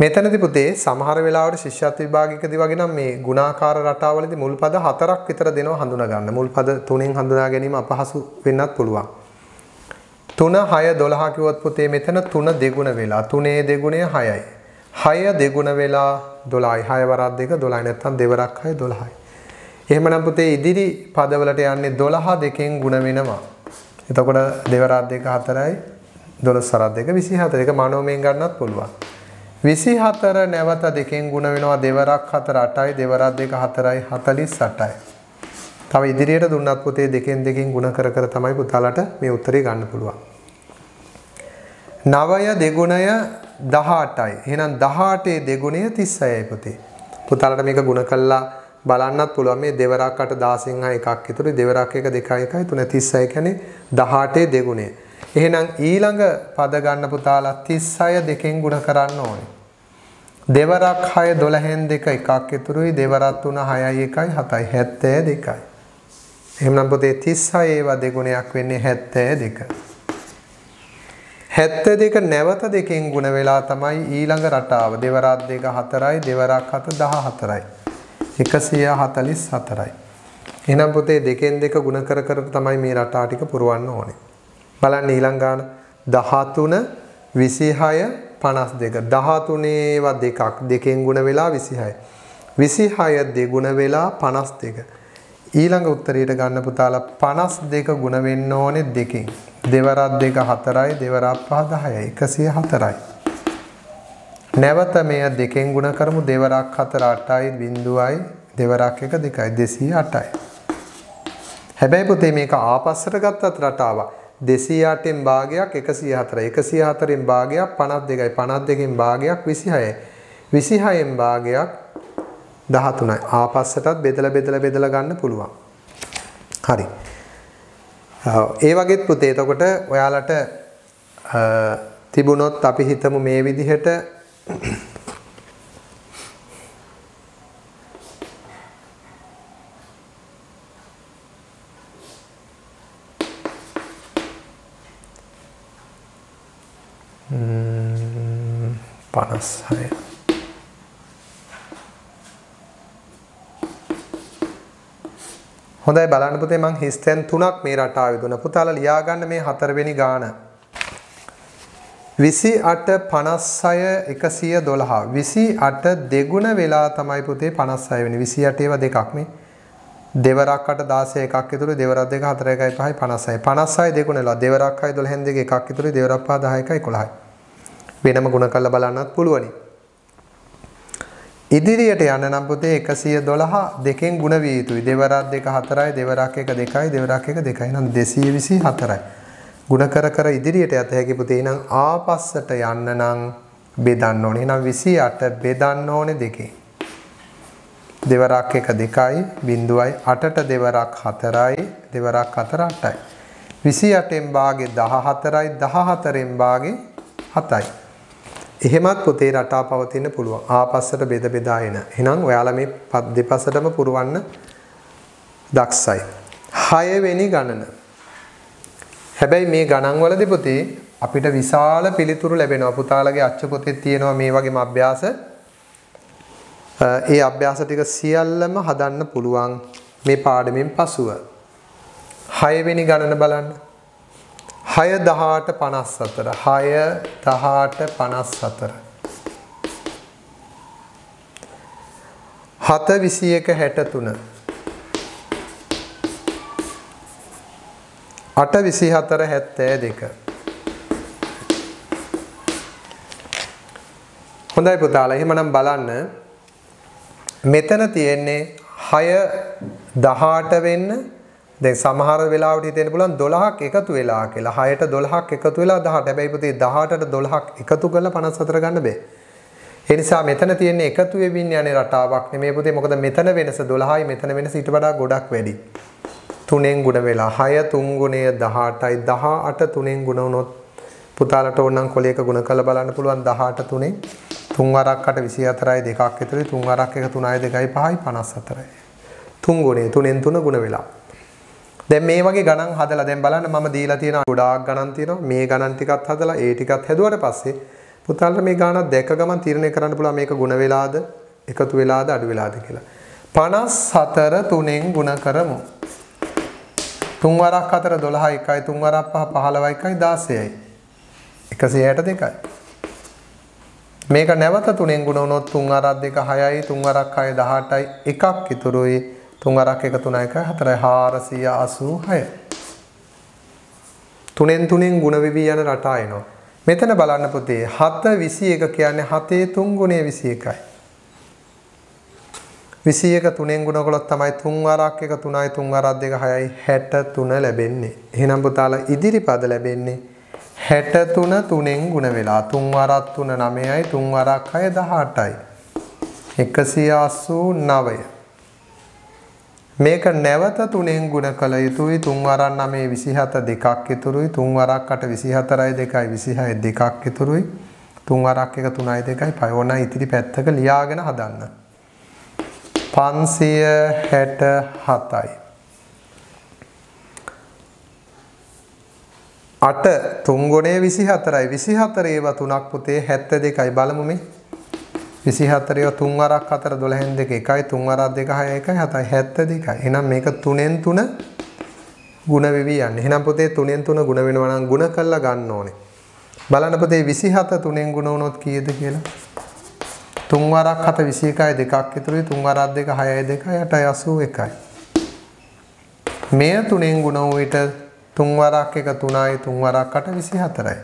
Speaker 1: මෙතනදි පුතේ සමහර වෙලාවට ශිෂ්‍යත්ව විභාගයකදී වගේ නම් මේ ಗುಣාකාර රටාවලදී මුල් පද හතරක් විතර දෙනවා හඳුනා ගන්න. මුල් පද තුනෙන් හඳුනා ගැනීම අපහසු වෙන්නත් පුළුවන්. 3 6 12 කිව්වොත් පුතේ මෙතන 3 දෙගුණ වෙලා 3 දෙගුණය 6යි. 6 දෙගුණ වෙලා 12යි. 6 වරක් දෙක 12යි නැත්නම් දෙවරක් 6 12යි. එහෙමනම් පුතේ ඉදිරි පදවලට යන්නේ 12 දෙකෙන් ගුණ වෙනවා. එතකොට දෙවරක් දෙක 4යි 12 වරක් දෙක 24. ඒක මනෝමයෙන් ගන්නත් පුළුවන්. 24 නැවත දෙකෙන් ගුණ වෙනවා දෙවරක් 4 8යි දෙවරක් දෙක 4යි 48යි. තව ඉදිරියට දුන්නත් පුතේ දෙකෙන් දෙකෙන් ගුණ කර කර තමයි පුතාලට මේ උත්තරේ ගන්න පුළුවන්. 9 දෙගුණය 18යි. එහෙනම් 18 දෙගුණය 36යි පුතේ. පුතාලට මේක ගුණ කළා බලන්නත් පුළුවන් මේ දෙවරක් 8 16න් එකක් ඉතුරු දෙවරක් 1 2 1යි 3 36 කියන්නේ 18 දෙගුණය. එහෙනම් ඊළඟ පද ගන්න පුතාලා 36 දෙකෙන් ගුණ කරන්න ඕනේ. දෙවරක් 6 12න් දෙක එකක් ඉතුරුයි දෙවරක් 3 6යි 1යි 7යි 72යි. එහෙනම් පුතේ 36 ඒවා දෙගුණයක් වෙන්නේ 72. 72 නැවත දෙකෙන් ගුණ වෙලා තමයි ඊළඟ රටාව දෙවරක් දෙක 4යි දෙවරක් 7 14යි. 144යි. එහෙනම් පුතේ දෙකෙන් දෙක ගුණ කර කර තමයි මේ රටා ටික පුරවන්න ඕනේ. බලන්න ඊළඟ ගාන 13 26 52 13ේවා දෙකක්. දෙකෙන් ගුණ වෙලා 26 26 දෙගුණ වෙලා 52 ඊළඟ උත්තරයට ගන්න පුතාලා 52 ගුණ වෙන්න ඕනේ දෙකෙන්. දෙවරක් දෙක 4යි දෙවරක් පහ 10යි 104යි නැවත මෙය දෙකෙන් ගුණ කරමු. දෙවරක් 4 8යි බිඳුවයි. දෙවරක් 1 2යි 208යි හැබැයි පුතේ මේක ආපස්සට ගත්තත් රටාවක්. 208න් භාගයක් 104යි 104න් භාගයක් 52යි 52කින් භාගයක් 26යි 26න් භාගයක් 13යි ආපස්සටත් බෙදලා බෙදලා බෙදලා ගන්න පුළුවන්. හරි. ඒ වගේත් පුතේ එතකොට ඔයාලට තිබුණොත් අපි හිතමු මේ විදිහට පනස්හය හොඳයි බලන්න පුතේ මං හිස්තැන් තුනක් මේ රටාවේ දුන්න. පුතාලා ලියාගන්න මේ හතරවෙනි ගාන. 28 56 112 28 දෙගුණ වෙලා තමයි පුතේ 56 වෙන්නේ. 28 ඒවා දෙකක් මේ දෙවරක් 8 16 එකක් ඉතුරු දෙවරක් දෙක 4 1යි 5යි 56 56 දෙගුණ වෙලා දෙවරක් 6 12 දෙක එකක් ඉතුරු දෙවරක් 5 10 1යි 11යි වෙනම ගුණ කරලා බලන්නත් පුළුවනි. ඉදිරියට යන්න නම් පුතේ 112 දෙකෙන් ගුණ විය යුතුයි. දෙවරක් දෙක 4යි, දෙවරක් එක 2යි, දෙවරක් එක 2යි. නම් 224යි. ගුණ කර කර ඉදිරියට යත හැකි පුතේ. නම් ආපස්සට යන්න නම් බෙදන්න ඕනේ. එහෙනම් 28 බෙදන්න ඕනේ දෙකේ. දෙවරක් එක 2යි, බිඳුවයි 8ට දෙවරක් 4යි, දෙවරක් 4 8යි. 28න් භාගේ 14යි, 14න් භාගේ 7යි. එහෙමත් පොතේ රටා පවතින්න පුළුවන්. ආපස්සට බෙද බෙදා එන. එහෙනම් ඔයාලා මේ දෙපසටම පුරවන්න දක්ෂයි. 6 වෙනි ගණන. හැබැයි මේ ගණන් වලදී පොතේ අපිට විශාල පිළිතුරු ලැබෙනවා. පුතාලගේ අච්චු පොතේ තියෙනවා මේ වගේම අභ්‍යාස. ඒ අභ්‍යාස ටික සියල්ලම හදන්න පුළුවන් මේ පාඩමෙන් පසුව. 6 වෙනි ගණන බලන්න. 6 18 54 6 18 54 7 21 63 8 24 72 හොඳයි පුතාලා එහෙමනම් බලන්න. මෙතන තියෙන්නේ 6 18 වෙන්න දැන් සමහර වෙලාවට හිතෙන්න පුළුවන් 12ක් එකතු වෙලා කියලා. 6ට 12ක් එකතු වෙලා 18. හැබැයි පුතේ 18ට 12ක් එකතු කරලා 54 ගන්න බෑ. ඒ නිසා මෙතන තියෙන්නේ එකතු වෙමින් යන්නේ රටාවක් නෙමෙයි පුතේ. මොකද මෙතන වෙනස 12යි මෙතන වෙනස ඊට වඩා ගොඩක් වැඩි. 3ෙන් ගුණ වෙලා 6 3 ගුණය 18යි 18 3ෙන් ගුණ වුණොත් පුතාලට ඕනනම් කොලයක ගුණ කරලා බලන්න පුළුවන් 18 3ෙන් තුන් වරක් 8 24යි දෙකක් ඇතුළේ තුන් වරක් 1 3යි 2යි 5යි 54යි. තුන් ගුණේ තුනෙන් තුන ගුණ වෙලා. දැන් මේ වගේ ගණන් හදලා දැන් බලන්න මම දීලා තියෙන ගොඩාක් ගණන් තියෙනවා. මේ ගණන් ටිකත් හදලා ඒ ටිකත් හැදුවට පස්සේ පුතාලට මේ ගානක් දැක ගමන් තීරණය කරන්න පුළුවන් මේක ගුණ වෙලාද එකතු වෙලාද අඩු වෙලාද කියලා. 54 තුනෙන් ගුණ කරමු. තුන් වරක් 4 12යි 1යි තුන් වරක් 5 15යි 1යි 16යි. 162යි. මේක නැවත තුනෙන් ගුණ වුණොත් තුන් වරක් 2 6යි තුන් වරක් 6 18යි එකක් ඉතුරුයි තුන් වරක් 1 3 1 4යි 486. තුනෙන් තුනෙන් ගුණ වෙවි යන රටා එනවා. මෙතන බලන්න පුතේ 7 21 කියන්නේ 7 3 ගුණය 21යි. 21 තුනෙන් ගුණ කළොත් තමයි 3 වරක් 1 3යි 3 වරක් 2 6යි 63 ලැබෙන්නේ. එහෙනම් පුතාලා ඉදිරි පද ලැබෙන්නේ 63 තුනෙන් ගුණ වෙලා 3 වරක් 3 9යි 3 වරක් 6 18යි. 189. මේක නැවත තුනෙන් ගුණ කළ යුතුයි. 3 වරක් 9 27 දෙකක් ඉතුරුයි. 3 වරක් 8 24යි 2යි 26 දෙකක් ඉතුරුයි. 3 වරක් 1 3යි 2යි පය ඕන ඉතිරි පැත්තක ලියාගෙන හදන්න. පන්සිය හැට හතයි. අට තුන්ගොනේ විසි හතරයි විසි හතරේව තුනක් පුතේ හැත්ත දෙකයි. බලමු මේ විසි හතරේව තුන් වරක් හතර දොළහෙන් දෙක එකයි තුන් වරක් දෙක හය එකයි හතයි හැත්ත දෙකයි එහෙනම් මේක තුනෙන් තුන ಗುಣ වෙවි යන්නේ එහෙනම් පුතේ තුනෙන් තුන ಗುಣ වෙනවා නම් ಗುಣ කළා ගන්න ඕනේ බලන්න පුතේ 27 තුනෙන් ಗುಣ වුණොත් කීයද කියලා තුන් වරක් 7 21යි දෙකක් ඉතුරුයි තුන් වරක් 2 6යි 2යි 8යි 81යි. මෙය තුනෙන් ගුණ වූ විට තුන් වරක් 1 3යි තුන් වරක් 8 24යි.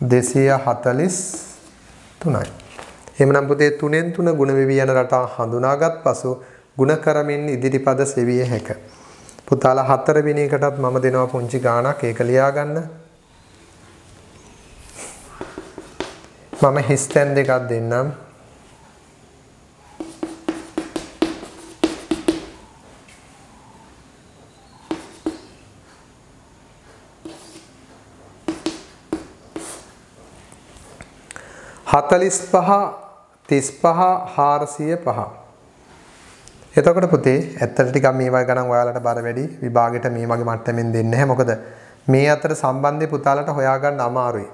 Speaker 1: 243යි. එහෙමනම් පුතේ තුනෙන් තුන ගුණ වෙවි යන රටා හඳුනාගත් පසු ගුණ කරමින් ඉදිරිපද සෙවිය හැක. පුතාලා හතර වෙනි එකටත් මම දෙනවා පුංචි ගාණක් ඒක ලියා ගන්න. මම හිස්තැන් දෙකක් දෙන්නම්. හතලිස් පහ තිස් පහ හාරසිය පහ. එතකොට පුතේ ඇත්තට ටිකක් මේවා ගණන් ඔයාලට බර වැඩි විභාගෙට මේ වගේ මට්ටමින් දෙන්නේ නැහැ මොකද මේ අතර සම්බන්ධය පුතාලට හොයාගන්න අමාරුයි.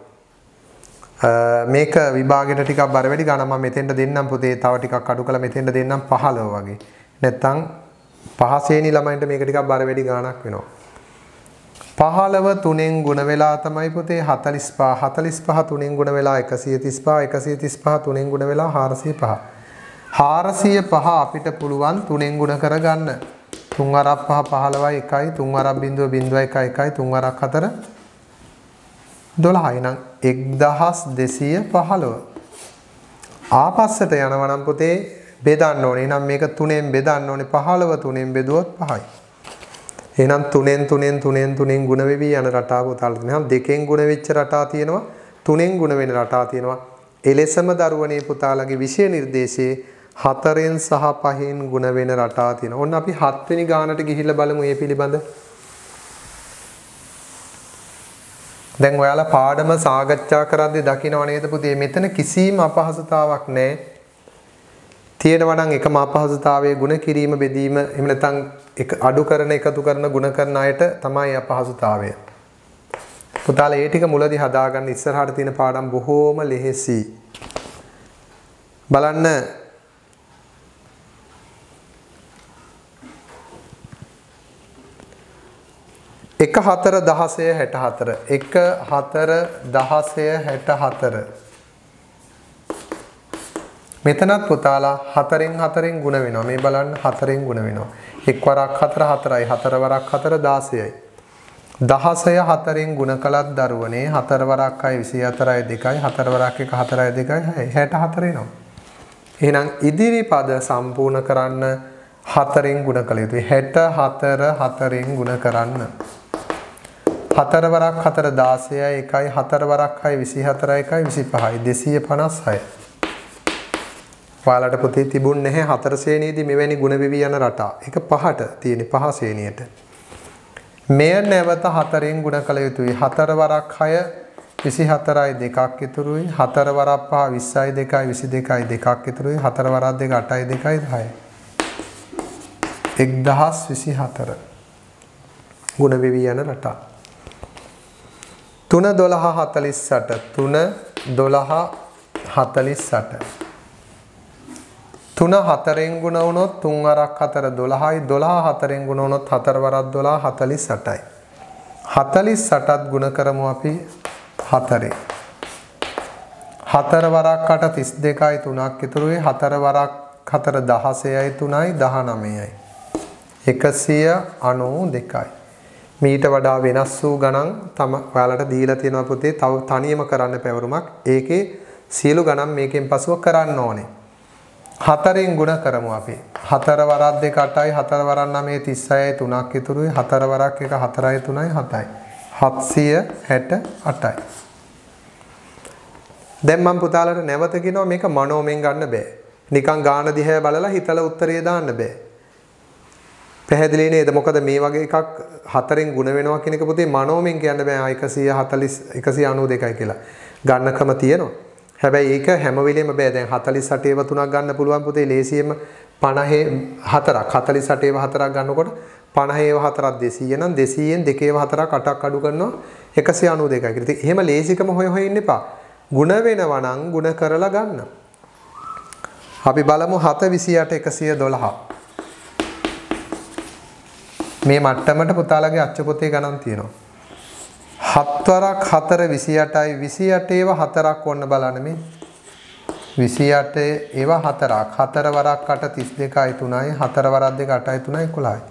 Speaker 1: මේක විභාගෙට ටිකක් බර වැඩි ගන්න මම මෙතෙන්ට දෙන්නම් පුතේ තව ටිකක් අඩු කළා මෙතෙන්ට දෙන්නම් 15 වගේ. නැත්තම් පහසේනි ළමයින්ට මේක ටිකක් බර වැඩි ගාණක් වෙනවා. 15 තුනෙන් ගුණ වෙලා තමයි පුතේ 45 45 තුනෙන් ගුණ වෙලා 135 135 තුනෙන් ගුණ වෙලා 405. 405 අපිට පුළුවන් තුනෙන් ගුණ කරගන්න. 3 වරක් 5 15යි 1යි 3 වරක් බිඳුව බිඳුව 1යි 1යි 3 වරක් 4 12යි නම් 1215. ආපස්සට යනවා නම් පුතේ බෙදන්න ඕනේ. එහෙනම් මේක 3ෙන් බෙදන්න ඕනේ 15 3ෙන් බෙදුවොත් 5යි. එහෙනම් 3ෙන් 3ෙන් 3ෙන් 3ෙන් ಗುಣ වෙවි යන රටාව උතාලා තියෙනවා. දෙකෙන් ಗುಣ වෙච්ච රටා තියෙනවා. තුනෙන් ಗುಣ වෙන රටා තියෙනවා. එලෙසම දරුවනේ පුතාලගේ විෂය නිර්දේශයේ හතරෙන් සහ පහෙන් ಗುಣ වෙන රටා තියෙනවා. ඔන්න අපි හත්වෙනි ගානට ගිහිල්ලා බලමු මේ පිළිබඳ. දැන් ඔයාලා පාඩම සාකච්ඡා කරද්දී දකින්නව නේද පුතේ මෙතන කිසිම අපහසුතාවක් නැහැ. තියෙනවා නම් එකම අපහසුතාවයේ ಗುಣ කිරීම බෙදීම එහෙම නැත්නම් එක අඩු කරන එකතු කරන ಗುಣ කරන අයට තමයි අපහසුතාවය. පුතාලා ඒ ටික මුලදී හදාගන්න ඉස්සරහට තියෙන පාඩම් බොහෝම ලෙහෙසි. බලන්න එක හතර දහසය හැට හතර එක හතර දහසය හැට හතර මෙතනත් පුතාලා හතරෙන් හතරෙන් ගුණ වෙනවා. මේ බලන්න හතරෙන් ගුණ වෙනවා. එක් වරක් හතර හතරයි. හතර වරක් හතර දාසයයි. දහසය හතරෙන් ගුණ කළත් දරුවනේ. හතර වරක් අය විසි හතරයි දෙකයි. හතර වරක් එක හතරයි දෙකයි. හැට හතරේනවා එහෙනම් ඉදිරි පද සම්පූර්ණ කරන්න හතරෙන් ගුණ කළ යුතුයි. හැට හතර හතරෙන් ගුණ කරන්න. හතර වරක් හතර 16යි 1යි හතර වරක් 6 24යි 1යි 25යි 256. ඔයාලට පොතේ තිබුණ නැහැ හතර ශ්‍රේණියේදී මෙවැනි ಗುಣ විවි යන රටා. ඒක පහට තියෙන පහ ශ්‍රේණියට. මෙය නැවත හතරෙන් ගුණ කළ යුතුයි. හතර වරක් 6 24යි දෙකක් ඉතුරුයි 4 වරක් 5 20යි 2යි 22යි දෙකක් ඉතුරුයි 4 වරක් 2 8යි 2යි 10යි 1024 ගුණ වෙවි යන රටා 3 12 48 3 12 48 3 4න් ගුණ වුණොත් 3 වරක් 4 12යි 12 4න් ගුණ වුණොත් 4 වරක් 12 48යි 48ත් ගුණ කරමු අපි 4. 4 වරක් 8 32යි 3ක් ඉතුරුයි 4 වරක් 4 16යි 3යි 19යි 192යි මීට වඩා වෙනස් වූ ගණන් තම ඔයාලට දීලා තියෙනවා පුතේ. තව තනියම කරන්න පැවරුමක්. ඒකේ සියලු ගණන් මේකෙන් පසුව කරන්න ඕනේ. හතරෙන් ගුණ කරමු අපි. හතර වරක් දෙක 8යි හතර වරක් 9 36යි 3ක් ඉතුරුයි හතර වරක් එක 4යි 3යි 7යි. 768යි. දැන් මම පුතාලට නැවත කියනවා මේක මනෝමෙන් ගන්න බෑ. නිකන් ගාන දිහා බලලා හිතලා උත්තරේ දාන්න බෑ. පැහැදිලි නේද? මොකද මේ වගේ එකක් හතරෙන් ಗುಣ වෙනවා කියන එක පුතේ මනෝමෙන් කියන්න බෑ 140 192යි කියලා. ගන්නකම තියෙනවා. හැබැයි ඒක හැම වෙලෙම බෑ. දැන් 48 ඒව තුනක් ගන්න පුළුවන් පුතේ ලේසියෙම 50 හතරක් 48 ඒව හතරක් ගන්නකොට 50 ඒව හතරක් 200 නම් 200න් දෙකේව හතරක් අටක් අඩු කරනවා 192යි කියලා. ඉතින් එහෙම ලේසිකම හොය හොය ඉන්න එපා. ಗುಣ වෙනවා නම් ಗುಣ කරලා ගන්න. අපි බලමු 7 28 112. මේ මට්ටමට පුතාලගේ අච්චු පොතේ ගණන් තියෙනවා. 7 වරක් 4 28යි 28 ඒව හතරක් ඔන්න බලන්න මේ. 28 ඒව හතරක්. 4 වරක් 8 32යි 3යි 4 වරක් 2 8යි 3යි 11යි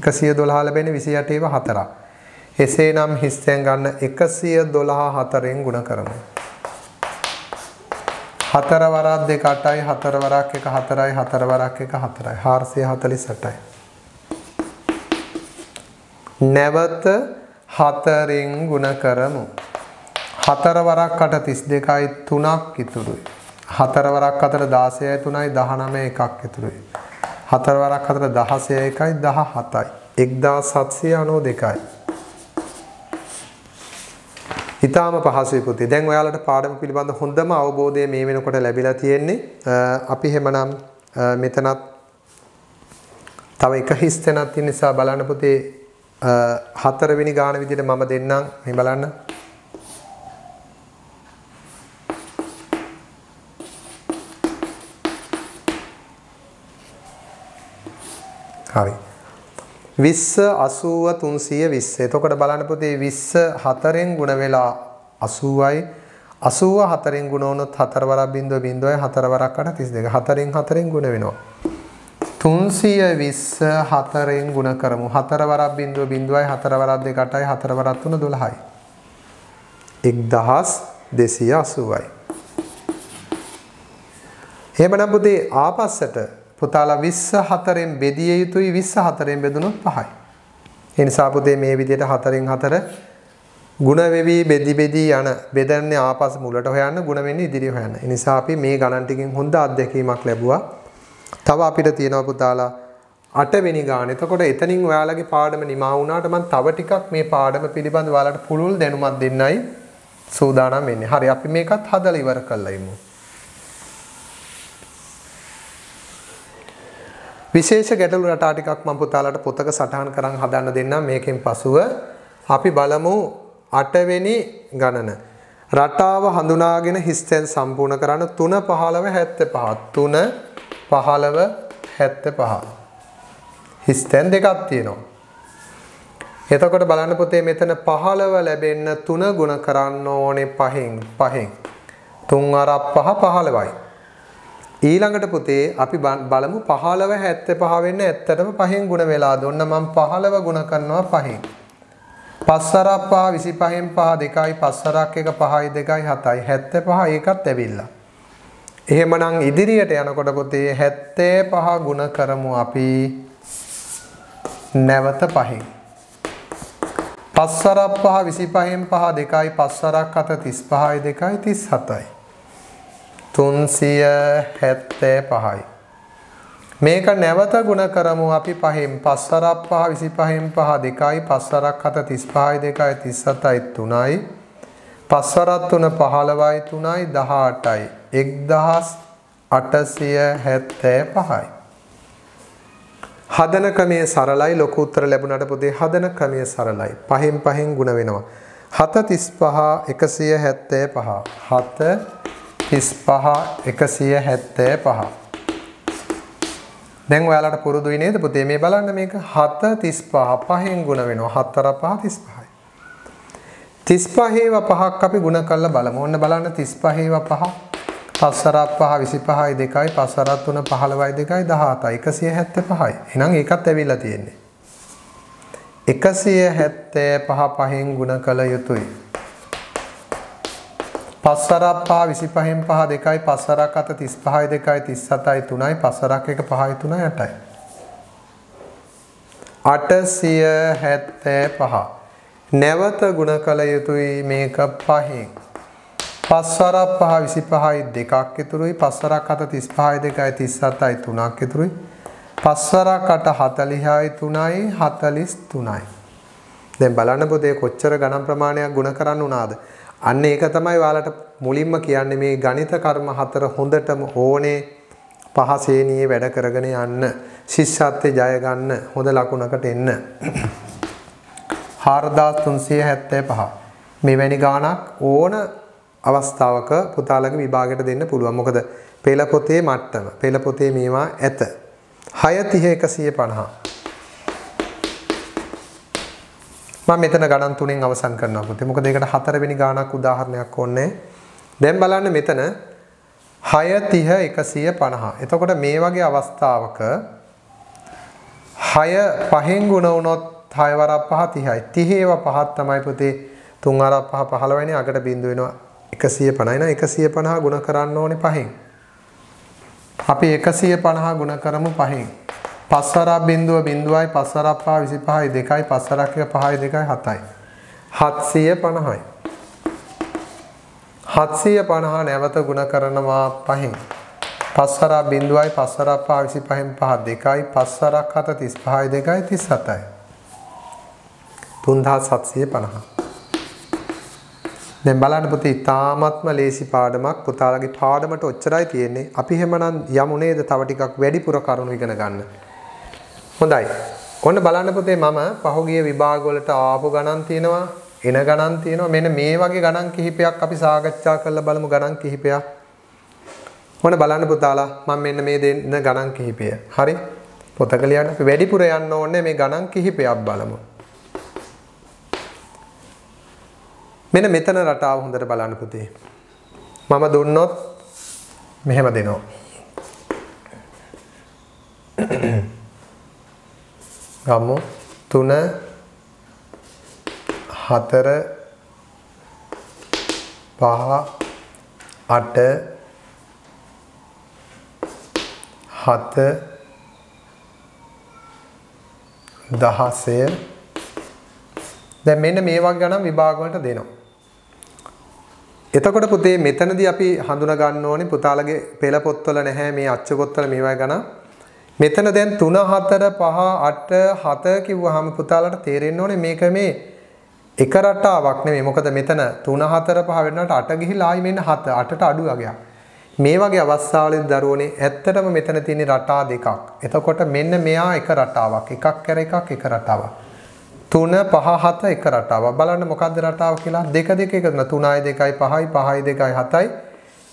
Speaker 1: 112 ලැබෙන්නේ 28 ඒව හතරක්. එසේනම් හිස්තෙන් ගන්න 112 හතරෙන් ගුණ කරමු. 4 වරක් 2 8යි 4 වරක් 1 4යි 4 වරක් 1 4යි 448යි නැවත හතරෙන් ගුණ කරමු. හතර වරක් 8 32යි 3ක් ඉතුරුයි. හතර වරක් 4 16යි 3යි 19 එකක් ඉතුරුයි. හතර වරක් 4 16යි 1යි 17යි. 1792යි. ඊටාම පහසුයි පුතේ. දැන් ඔයාලට පාඩම පිළිබඳ හොඳම අවබෝධය මේ වෙනකොට ලැබිලා තියෙන්නේ. අපි හැමනම් මෙතනත් තව එක හිස් තැනක් තියෙන නිසා බලන්න පුතේ හතරවෙනි ගාන විදිහට මම දෙන්නම් මේ බලන්න. හරි. 20 80 320. එතකොට බලන්න පුතේ 20 4න් ගුණ වෙලා 80යි 80 4න් ගුණ වුණොත් 4 වරක් බිඳුව බිඳුවයි 4 වරක් 8 32. 4න් 4න් ගුණ වෙනවා. තුන්සිය විස්ස හතරෙන් ගුණ කරමු. හතරවරක් බින්දුව බින්දුවයි හතරවරක් දෙකටයි හතරවරක් තුන දොළහයි. එක්දහස් දෙසිය අසුවයි එහෙමනම් පුතේ ආපස්සට පුතාලා විස්ස හතරෙන් බෙදිය යුතුයි. විස්ස හතරෙන් බෙදුණොත් පහයි. ඒ නිසා පුතේ මේ විදිහට හතරෙන් හතර ගුණ වෙවි බෙදි බෙදි යන බෙදන්නේ ආපස් මුලට හොයන්න ගුණ වෙන්නේ ඉදිරිය හොයන්න. ඒ නිසා අපි මේ ගණන් ටිකෙන් හොඳ අත්දැකීමක් ලැබුවා. තව අපිට තියෙනවා පුතාලා 8 වෙනි ගාන. එතකොට එතනින් ඔයාලගේ පාඩම නිමා වුණාට මම තව ටිකක් මේ පාඩම පිළිබඳව ඔයාලට පුළුල් දැනුමක් දෙන්නයි සූදානම් වෙන්නේ. හරි අපි මේකත් හදලා ඉවර කරලා ඉමු. විශේෂ ගැටලු රටා ටිකක් මම පුතාලට පොතක සටහන් කරන් හදන්න දෙන්නම් මේකෙන් පසුව අපි බලමු 8 වෙනි ගණන. රටාව හඳුනාගෙන හිස්තැන් සම්පූර්ණ කරන්න 3 15 75 3 15 75. හිස්තැන් දෙකක් තියෙනවා. එතකොට බලන්න පුතේ මෙතන 15 ලැබෙන්න 3 ගුණ කරන්න ඕනේ 5න් 5න්. 3 අරක් 5 15යි. ඊළඟට පුතේ අපි බලමු 15 75 වෙන්න ඇත්තටම 5න් ගුණ වෙලා දුන්න මම 15 ගුණ කරනවා 5න්. 5 අරක් 5 25න් 5 2යි 5 අරක් 1 5යි 2යි 7යි 75 ඒකත් ඇවිල්ලා. එහෙමනම් ඉදිරියට යනකොට පොතේ 75 ගුණ කරමු අපි නැවත පහෙන්. පස්සරක් පහ 25න් පහ 2යි පස්සරක් අත 35යි 2යි 37යි. 375යි. මේක නැවත ගුණ කරමු අපි පහෙන් පස්සරක් පහ 25න් පහ 2යි පස්සරක් අත 35යි 2යි 37යි 3යි පස්වරක් 3 15යි 3යි 18යි 1875යි. හදන ක්‍රමයේ සරලයි ලොකු උත්තර ලැබුණාට පොතේ හදන ක්‍රමයේ සරලයි. පහෙන් පහෙන් ಗುಣ වෙනවා. 7 35 175 7 35 175 දැන් ඔයාලට පුරුදුයි නේද පුතේ මේ බලන්න මේක 7 35 පහෙන් ಗುಣ වෙනවා 4 5 35යි 35 ඒවා පහක් අපි ಗುಣ කරලා බලමු ඔන්න බලන්න 35 ඒවා පහ 5 5 25යි 2යි 5 3 15යි 2යි 17යි 175යි එහෙනම් ඒකත් ඇවිල්ලා තියෙන්නේ. 175 පහෙන් ಗುಣ කළ යුතුයි. පස්වරක් පහ 25න් පහ දෙකයි පස්වරක් අත 35යි දෙකයි 37යි 3යි පස්වරක් එක 5යි 3යි 8යි 875 නැවත ගුණ කළ යුතුයි මේක පහෙන්. පස්වරක් පහ 25යි දෙකක් ඉතුරුයි. පස්වරක් අත 35යි දෙකයි 37යි 3ක් ඉතුරුයි. පස්වරක් අට 40යි 3යි 43යි දැන් බලන්න පොතේ කොච්චර ගණන් ප්‍රමාණයක් ගුණ කරන්න උනාද? අන්න ඒක තමයි ඔයාලට මුලින්ම කියන්නේ මේ ගණිත කර්ම හතර හොඳටම ඕනේ පහසේනියේ වැඩ කරගෙන යන්න. ශිෂ්‍යත්වයේ ජය ගන්න හොඳ ලකුණකට එන්න. 4375 මෙවැනි ගාණක් ඕන අවස්ථාවක පුතාලගේ විභාගයට දෙන්න පුළුවන්. මොකද පෙළ පොතේ මට්ටම. පෙළ පොතේ මේවා ඇත. 630 150 මම මෙතන ගණන් තුනෙන් අවසන් කරනවා පුතේ. මොකද ඒකට හතරවෙනි ගාණක් උදාහරණයක් ඕනේ. දැන් බලන්න මෙතන 6 30 150. එතකොට මේ වගේ අවස්ථාවක 6 පහෙන් ගුණ වුණොත් 6 වරක් 5 30යි. 30 ඒවා පහක් තමයි පුතේ 3 වරක් 5 15 වෙනි අකට බිඳු වෙනවා 150යි නා 150 ගුණ කරන්න ඕනේ පහෙන්. අපි 150 ගුණ කරමු පහෙන්. පස්වරක් බිඳුව බිඳුවයි පස්වරක් පහ 25යි 2යි පස්වරක් එක 5යි 2යි 7යි 750යි 750 නැවත ಗುಣ කරනවා පහෙන්. පස්වරක් බිඳුවයි පස්වරක් පහ 25න් 5 2යි පස්වරක් 7 35යි 2යි 37යි 3750 දැන් බලන්න පුතේ ඉතාමත්ම ලේසි පාඩමක් පුතාලගේ පාඩමට ඔච්චරයි තියෙන්නේ අපි එහෙමනම් යමු නේද තව ටිකක් වැඩිපුර කරුණු ඉගෙන ගන්න හොඳයි. ඔන්න බලන්න පුතේ මම පහුගිය විභාග වලට ආපු ගණන් තියෙනවා, එන ගණන් තියෙනවා. මෙන්න මේ වගේ ගණන් කිහිපයක් අපි සාකච්ඡා කරලා බලමු ගණන් කිහිපයක්. ඔන්න බලන්න පුතාලා මම මෙන්න මේ දෙන්න ගණන් කිහිපය. හරි? පොතක ලියන්න අපි වැඩිපුර යන්න ඕනේ මේ ගණන් කිහිපයක් බලමු. මෙන්න මෙතන රටාව හොඳට බලන්න පුතේ. මම දුන්නොත් මෙහෙම දෙනවා. ගමු 3 4 5 8 7 16 දැන් මෙන්න මේ වගේ ගණන් විභාග වලට දෙනවා. එතකොට පුතේ මෙතනදී අපි හඳුනා ගන්න ඕනේ පුතාලගේ පෙළ පොත්වල නැහැ මේ අච්චු පොත්වල මේවා ගණන් මෙතන දැන් 3 4 5 8 7 කිව්වහම පුතාලට තේරෙන්න ඕනේ මේක මේ එක රටාවක් නෙමෙයි. මොකද මෙතන 3 4 5 වෙනකොට 8 ගිහිලා ආයි මෙන්න 7 8ට අඩු වගේක්. මේ වගේ අවස්ථාවලදී දරුවනේ ඇත්තටම මෙතන තියෙන රටා දෙකක්. එතකොට මෙන්න මෙයා එක රටාවක්. එකක් කර එකක් එක රටාවක්. 3 5 7 එක රටාවක්. බලන්න මොකද්ද රටාව කියලා? දෙක දෙක එක 3යි 2යි 5යි 5යි 2යි 7යි.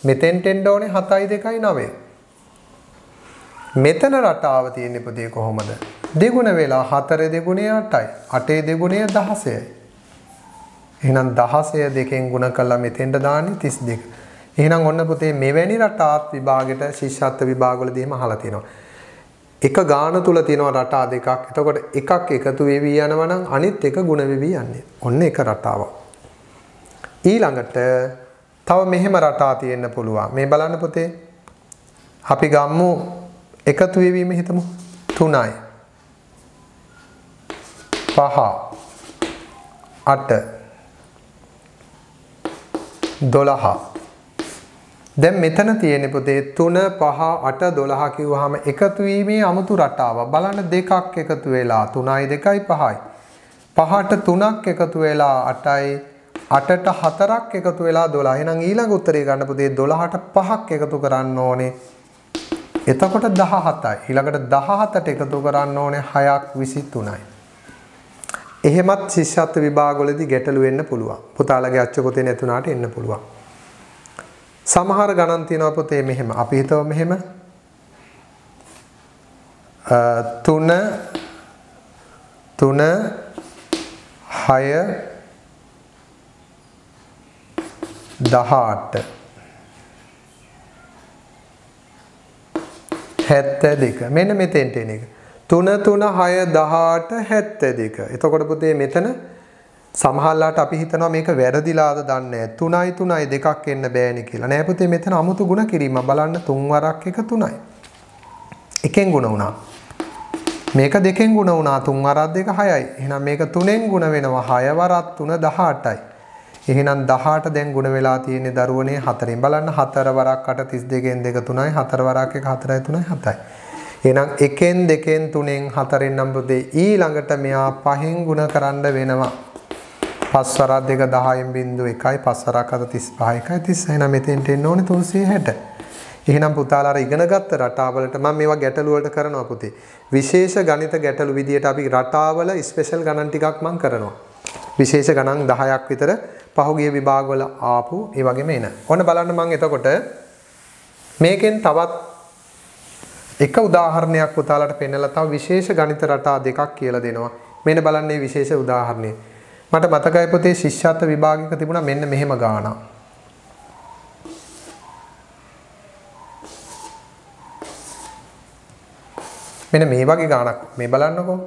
Speaker 1: මෙතෙන්ට එන්න ඕනේ 7යි 2යි 9යි. මෙතන රටාව තියෙන්නේ පුතේ කොහොමද? දෙගුණ වෙලා 4 දෙගුණය 8යි. 8 දෙගුණය 16යි. එහෙනම් 16 දෙකෙන් ගුණ කළා මෙතෙන්ට දාන්නේ 32. එහෙනම් ඔන්න පුතේ මෙවැනි රටාත් විභාගෙට ශිෂ්‍යත්ව විභාගවලදීම අහලා තියෙනවා. එක ගාන තුල තියෙනවා රටා දෙකක්. එතකොට එකක් එකතු වෙවි යනවා නම් අනිත් එක ගුණ වෙවි යන්නේ. ඔන්න එක රටාවක්. ඊළඟට තව මෙහෙම රටා තියෙන්න පුළුවන්. මේ බලන්න පුතේ. අපි ගම්මු එකතු වෙවීම හිතමු 3යි 5 8 12 දැන් මෙතන තියෙන්නේ පුතේ 3 5 8 12 කිව්වහම එකතු වීමේ 아무තු රටාවක් බලන්න දෙකක් එකතු වෙලා 3යි 2යි 5යි 5ට 3ක් එකතු වෙලා 8යි 8ට 4ක් එකතු වෙලා 12. එහෙනම් ඊළඟ උත්තරේ ගන්න පුතේ 12ට 5ක් එකතු කරන්න ඕනේ. එතකොට 17යි. ඊළඟට 17ට එකතු කරන්න ඕනේ 6ක් 23යි. එහෙමත් ශිෂ්‍යත්ව විභාගවලදී ගැටලු වෙන්න පුළුවන්. පුතාලගේ අච්ච පොතේ නැතුණාට එන්න පුළුවන්. සමහර ගණන් තියෙනවා පොතේ මෙහෙම. අපි හිතව මෙහෙම. 3 3 6 18 72 මෙන්න මෙතෙන්ට එන එක 3 3 6 18 72 එතකොට පුතේ මෙතන සමහරලාට අපි හිතනවා මේක වැරදිලාද දන්නේ නැහැ 3යි 3යි දෙකක් එන්න බෑනේ කියලා නෑ පුතේ මෙතන අමුතු ಗುಣ කිරීම බලන්න තුන් වරක් එක 3යි එකෙන් ಗುಣ වුණා මේක දෙකෙන් ಗುಣ වුණා තුන් වරක් දෙක 6යි එහෙනම් මේක තුනෙන් ಗುಣ වෙනවා 6 වරක් 3 18යි එහෙනම් 18 දැන් ගුණ වෙලා තියෙන්නේ දරුවනේ 4න් බලන්න 4 වරක් 8 32න් 2 3යි 4 වරක් 1 4යි 3යි 7යි. එහෙනම් 1න් 2න් 3න් 4න් නම් පුතේ ඊළඟට මෙයා 5න් ගුණ කරන්න වෙනවා. 5 වරක් 2 10න් බිංදු 1යි 5 වරක් 7 35යි 30 එහෙනම් මෙතෙන්ට එන්න ඕනේ 360. එහෙනම් පුතාලා අර ඉගෙනගත්ත රටාවලට මම මේවා ගැටලු වලට කරනවා පුතේ. විශේෂ ගණිත ගැටලු විදියට අපි රටාවල ස්පෙෂල් ගණන් ටිකක් මම කරනවා. විශේෂ ගණන් 10ක් විතර පහුගිය විභාගවල ආපු ඒ වගේම එන. ඔන්න බලන්න මම එතකොට මේකෙන් තවත් එක උදාහරණයක් පුතාලට පෙන්නලා තව විශේෂ ගණිත රටා දෙකක් කියලා දෙනවා. මෙන්න බලන්න මේ විශේෂ උදාහරණය. මට මතකයි පොතේ ශිෂ්‍යත්ව විභාගයක තිබුණා මෙන්න මෙහෙම ගාණක්. මෙන්න මේ වගේ ගාණක් මේ බලන්නකෝ.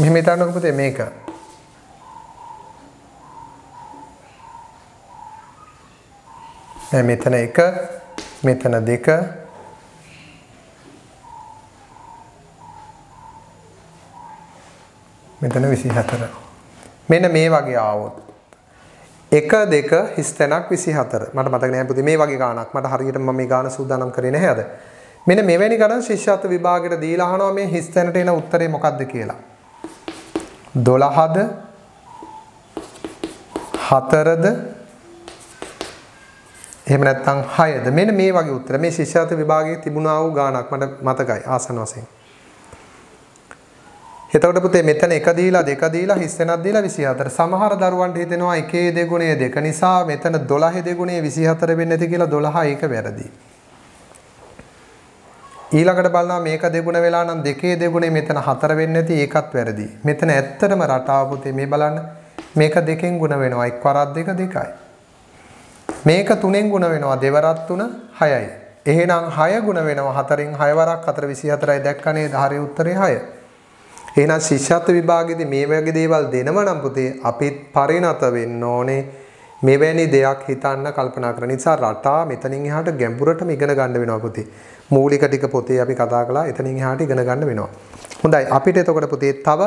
Speaker 1: මෙහෙම හිතන්නකො පුතේ මේක. දැන් මෙතන 1 මෙතන 2 මෙතන 24. මෙන්න මේ වගේ ආවොත් 1 2 හිස් තැනක් 24. මට මතක නෑ පුතේ මේ වගේ ගාණක්. මට හරියට මම මේ ගාණ සූදානම් කරේ නැහැ අද. මෙන්න මෙවැනි ගණන් ශිෂ්‍යත්ව විභාගයට දීලා අහනවා මේ හිස් තැනට එන උත්තරේ මොකක්ද කියලා. 12ද 4ද එහෙම නැත්නම් 6ද මෙන්න මේ වගේ උත්තර මේ ශිෂ්‍යත්ව විභාගයේ තිබුණා වූ ගාණක් මට මතකයි ආසන වශයෙන්. එතකොට පුතේ මෙතන එක දීලා දෙක දීලා හිස් වෙනක් දීලා 24. සමහර දරුවන්ට හිතෙනවා එකේ දෙගුණය දෙක නිසා මෙතන 12 දෙගුණය 24 වෙන්නේ නැති කියලා 12 ඒක වැරදි. ඊළඟට බලනවා මේක දෙගුණ වෙලා නම් දෙකේ දෙගුණේ මෙතන හතර වෙන්නේ නැති ඒකත් වැරදි. මෙතන ඇත්තටම රටාව පුතේ මේ බලන්න මේක දෙකෙන් ගුණ වෙනවා එක් වරක් දෙක දෙකයි. මේක තුනෙන් ගුණ වෙනවා දෙවරක් තුන හයයි. එහෙනම් හය ගුණ වෙනවා හතරෙන් හය වරක් හතර 24යි දැක්කනේ හරි උත්තරේ හය. එහෙනම් ශිෂ්‍යත්ව විභාගයේදී මේ වගේ දේවල් දෙනව නම් පුතේ අපිත් පරිණත වෙන්න ඕනේ. මෙවැනි දෙයක් හිතන්න කල්පනා කරන නිසා රටා මෙතනින් එහාට ගැඹුරටම ඉගෙන ගන්න වෙනවා පුතේ. මූලික ටික පොතේ අපි කතා කළා. එතනින් එහාට ඉගෙන ගන්න වෙනවා. හොඳයි. අපිට එතකොට පුතේ තව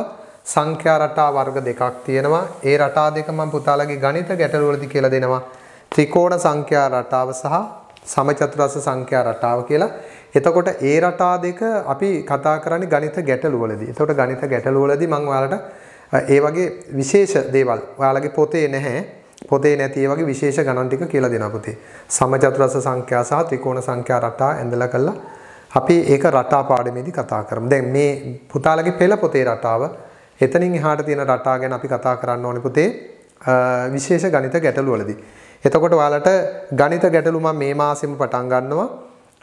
Speaker 1: සංඛ්‍යා රටා වර්ග දෙකක් තියෙනවා. ඒ රටා දෙක මම පුතාලගේ ගණිත ගැටළු වලදී කියලා දෙනවා. ත්‍රිකෝණ සංඛ්‍යා රටාව සහ සමචතුරස්‍ර සංඛ්‍යා රටාව කියලා. එතකොට ඒ රටා දෙක අපි කතා කරන්නේ ගණිත ගැටළු වලදී. එතකොට ගණිත ගැටළු වලදී මම ඔයාලට ඒ වගේ විශේෂ දේවල් ඔයාලගේ පොතේ නැහැ. පොතේ නැති ඒ වගේ විශේෂ ගණන් ටික කියලා දෙනවා පුතේ. සමචතුරස්‍ර සංඛ්‍යා සහ ත්‍රිකෝණ සංඛ්‍යා රටා ඇඳලා කළා. අපි ඒක රටා පාඩමේදී කතා කරමු. දැන් මේ පුතාලගේ පෙළ පොතේ රටාව එතනින් එහාට තියෙන රටා ගැන අපි කතා කරන්න ඕනේ පුතේ විශේෂ ගණිත ගැටළු වලදී. එතකොට ඔයාලට ගණිත ගැටළු මම මේ මාසෙම පටන් ගන්නවා.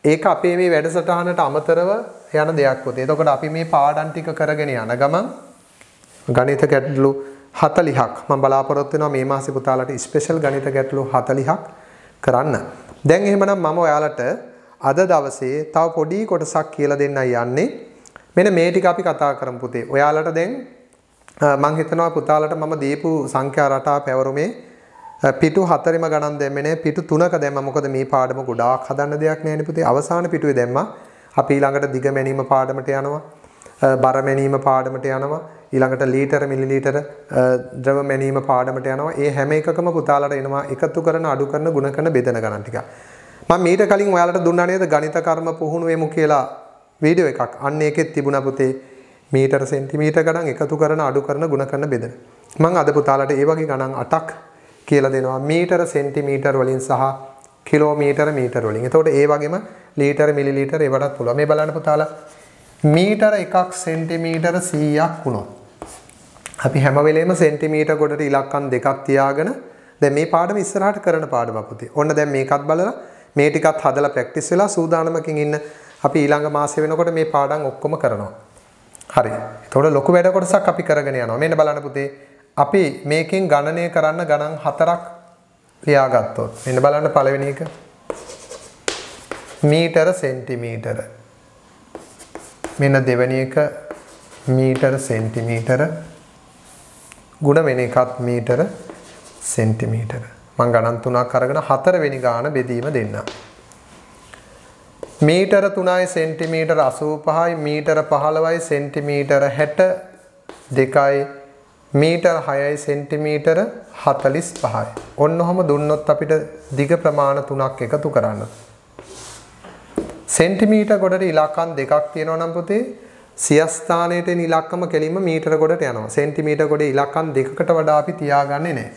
Speaker 1: ඒක අපේ මේ වැඩසටහනට අමතරව යන දෙයක් පුතේ. එතකොට අපි මේ පාඩම් ටික කරගෙන යන ගමන් ගණිත ගැටළු 40ක් මම බලාපොරොත්තු වෙනවා මේ මාසේ පුතාලට ස්පෙෂල් ගණිත ගැටලු 40ක් කරන්න. දැන් එහෙමනම් මම ඔයාලට අද දවසේ තව පොඩි කොටසක් කියලා දෙන්නයි යන්නේ. මෙන්න මේ ටික අපි කතා කරමු පුතේ. ඔයාලට දැන් මම හිතනවා පුතාලට මම දීපු සංඛ්‍යා රටා පැවරුමේ පිටු හතරෙම ගණන් දැම්මේ නෑ පිටු තුනක දැම්මා. මොකද මේ පාඩම ගොඩාක් හදන්න දෙයක් නෑනේ පුතේ. අවසාන පිටුවේ දැම්මා. අපි ඊළඟට දිග මැනීම පාඩමට යනවා. බර මැනීම පාඩමට යනවා. ඊළඟට ලීටර මිලිලීටර ද්‍රව මැනීම පාඩමට යනවා. ඒ හැම එකකම පුතාලට එනවා එකතු කරන අඩු කරන ගුණ කරන බෙදන ගණන් ටික. මම මීට කලින් ඔයාලට දුන්නා නේද ගණිත කර්ම පුහුණු වෙමු කියලා වීඩියෝ එකක්. අන්න ඒකෙත් තිබුණා පුතේ මීටර සෙන්ටිමීටර ගණන් එකතු කරන අඩු කරන ගුණ කරන බෙදන. මම අද පුතාලට ඒ වගේ ගණන් 8ක් කියලා දෙනවා මීටර සෙන්ටිමීටර වලින් සහ කිලෝමීටර මීටර වලින්. එතකොට ඒ වගේම ලීටර මිලිලීටර ඒවටත් පුළුවන්. මේ බලන්න පුතාලා මීටර එකක් සෙන්ටිමීටර 100ක් වුණොත් අපි හැම වෙලේම සෙන්ටිමීටර ගොඩට ඉලක්කම් දෙකක් තියාගෙන දැන් මේ පාඩම ඉස්සරහට කරන පාඩමක් පුතේ. ඔන්න දැන් මේකත් බලලා මේ ටිකත් හදලා ප්‍රැක්ටිස් වෙලා සූදානමකින් ඉන්න අපි ඊළඟ මාසෙ වෙනකොට මේ පාඩම් ඔක්කොම කරනවා. හරි. එතකොට ලොකු වැඩ කොටසක් අපි කරගෙන යනවා. මෙන්න බලන්න පුතේ. අපි මේකෙන් ගණනය කරන්න ගණන් හතරක් ලියාගත්තොත්. මෙන්න බලන්න පළවෙනි එක. මීටර සෙන්ටිමීටර. මෙන්න දෙවෙනි එක මීටර සෙන්ටිමීටර. ಗುಣ වෙන එකත් මීටර සෙන්ටිමීටර. මං ගණන් තුනක් අරගෙන හතරවෙනි ගාන බෙදීම දෙන්නම්. මීටර 3යි සෙන්ටිමීටර 85යි මීටර 15යි සෙන්ටිමීටර 62යි මීටර 6යි සෙන්ටිමීටර 45යි. ඔන්න ඔහම දුන්නොත් අපිට දිග ප්‍රමාණ තුනක් එකතු කරන්න. සෙන්ටිමීටර ගොඩට ඉලක්කම් දෙකක් තියෙනවා නම් පුතේ සියස්ථානයට එන ඉලක්කම කෙලින්ම මීටර ගොඩට යනවා. සෙන්ටිමීටර ගොඩේ ඉලක්කම් දෙකකට වඩා අපි තියාගන්නේ නැහැ.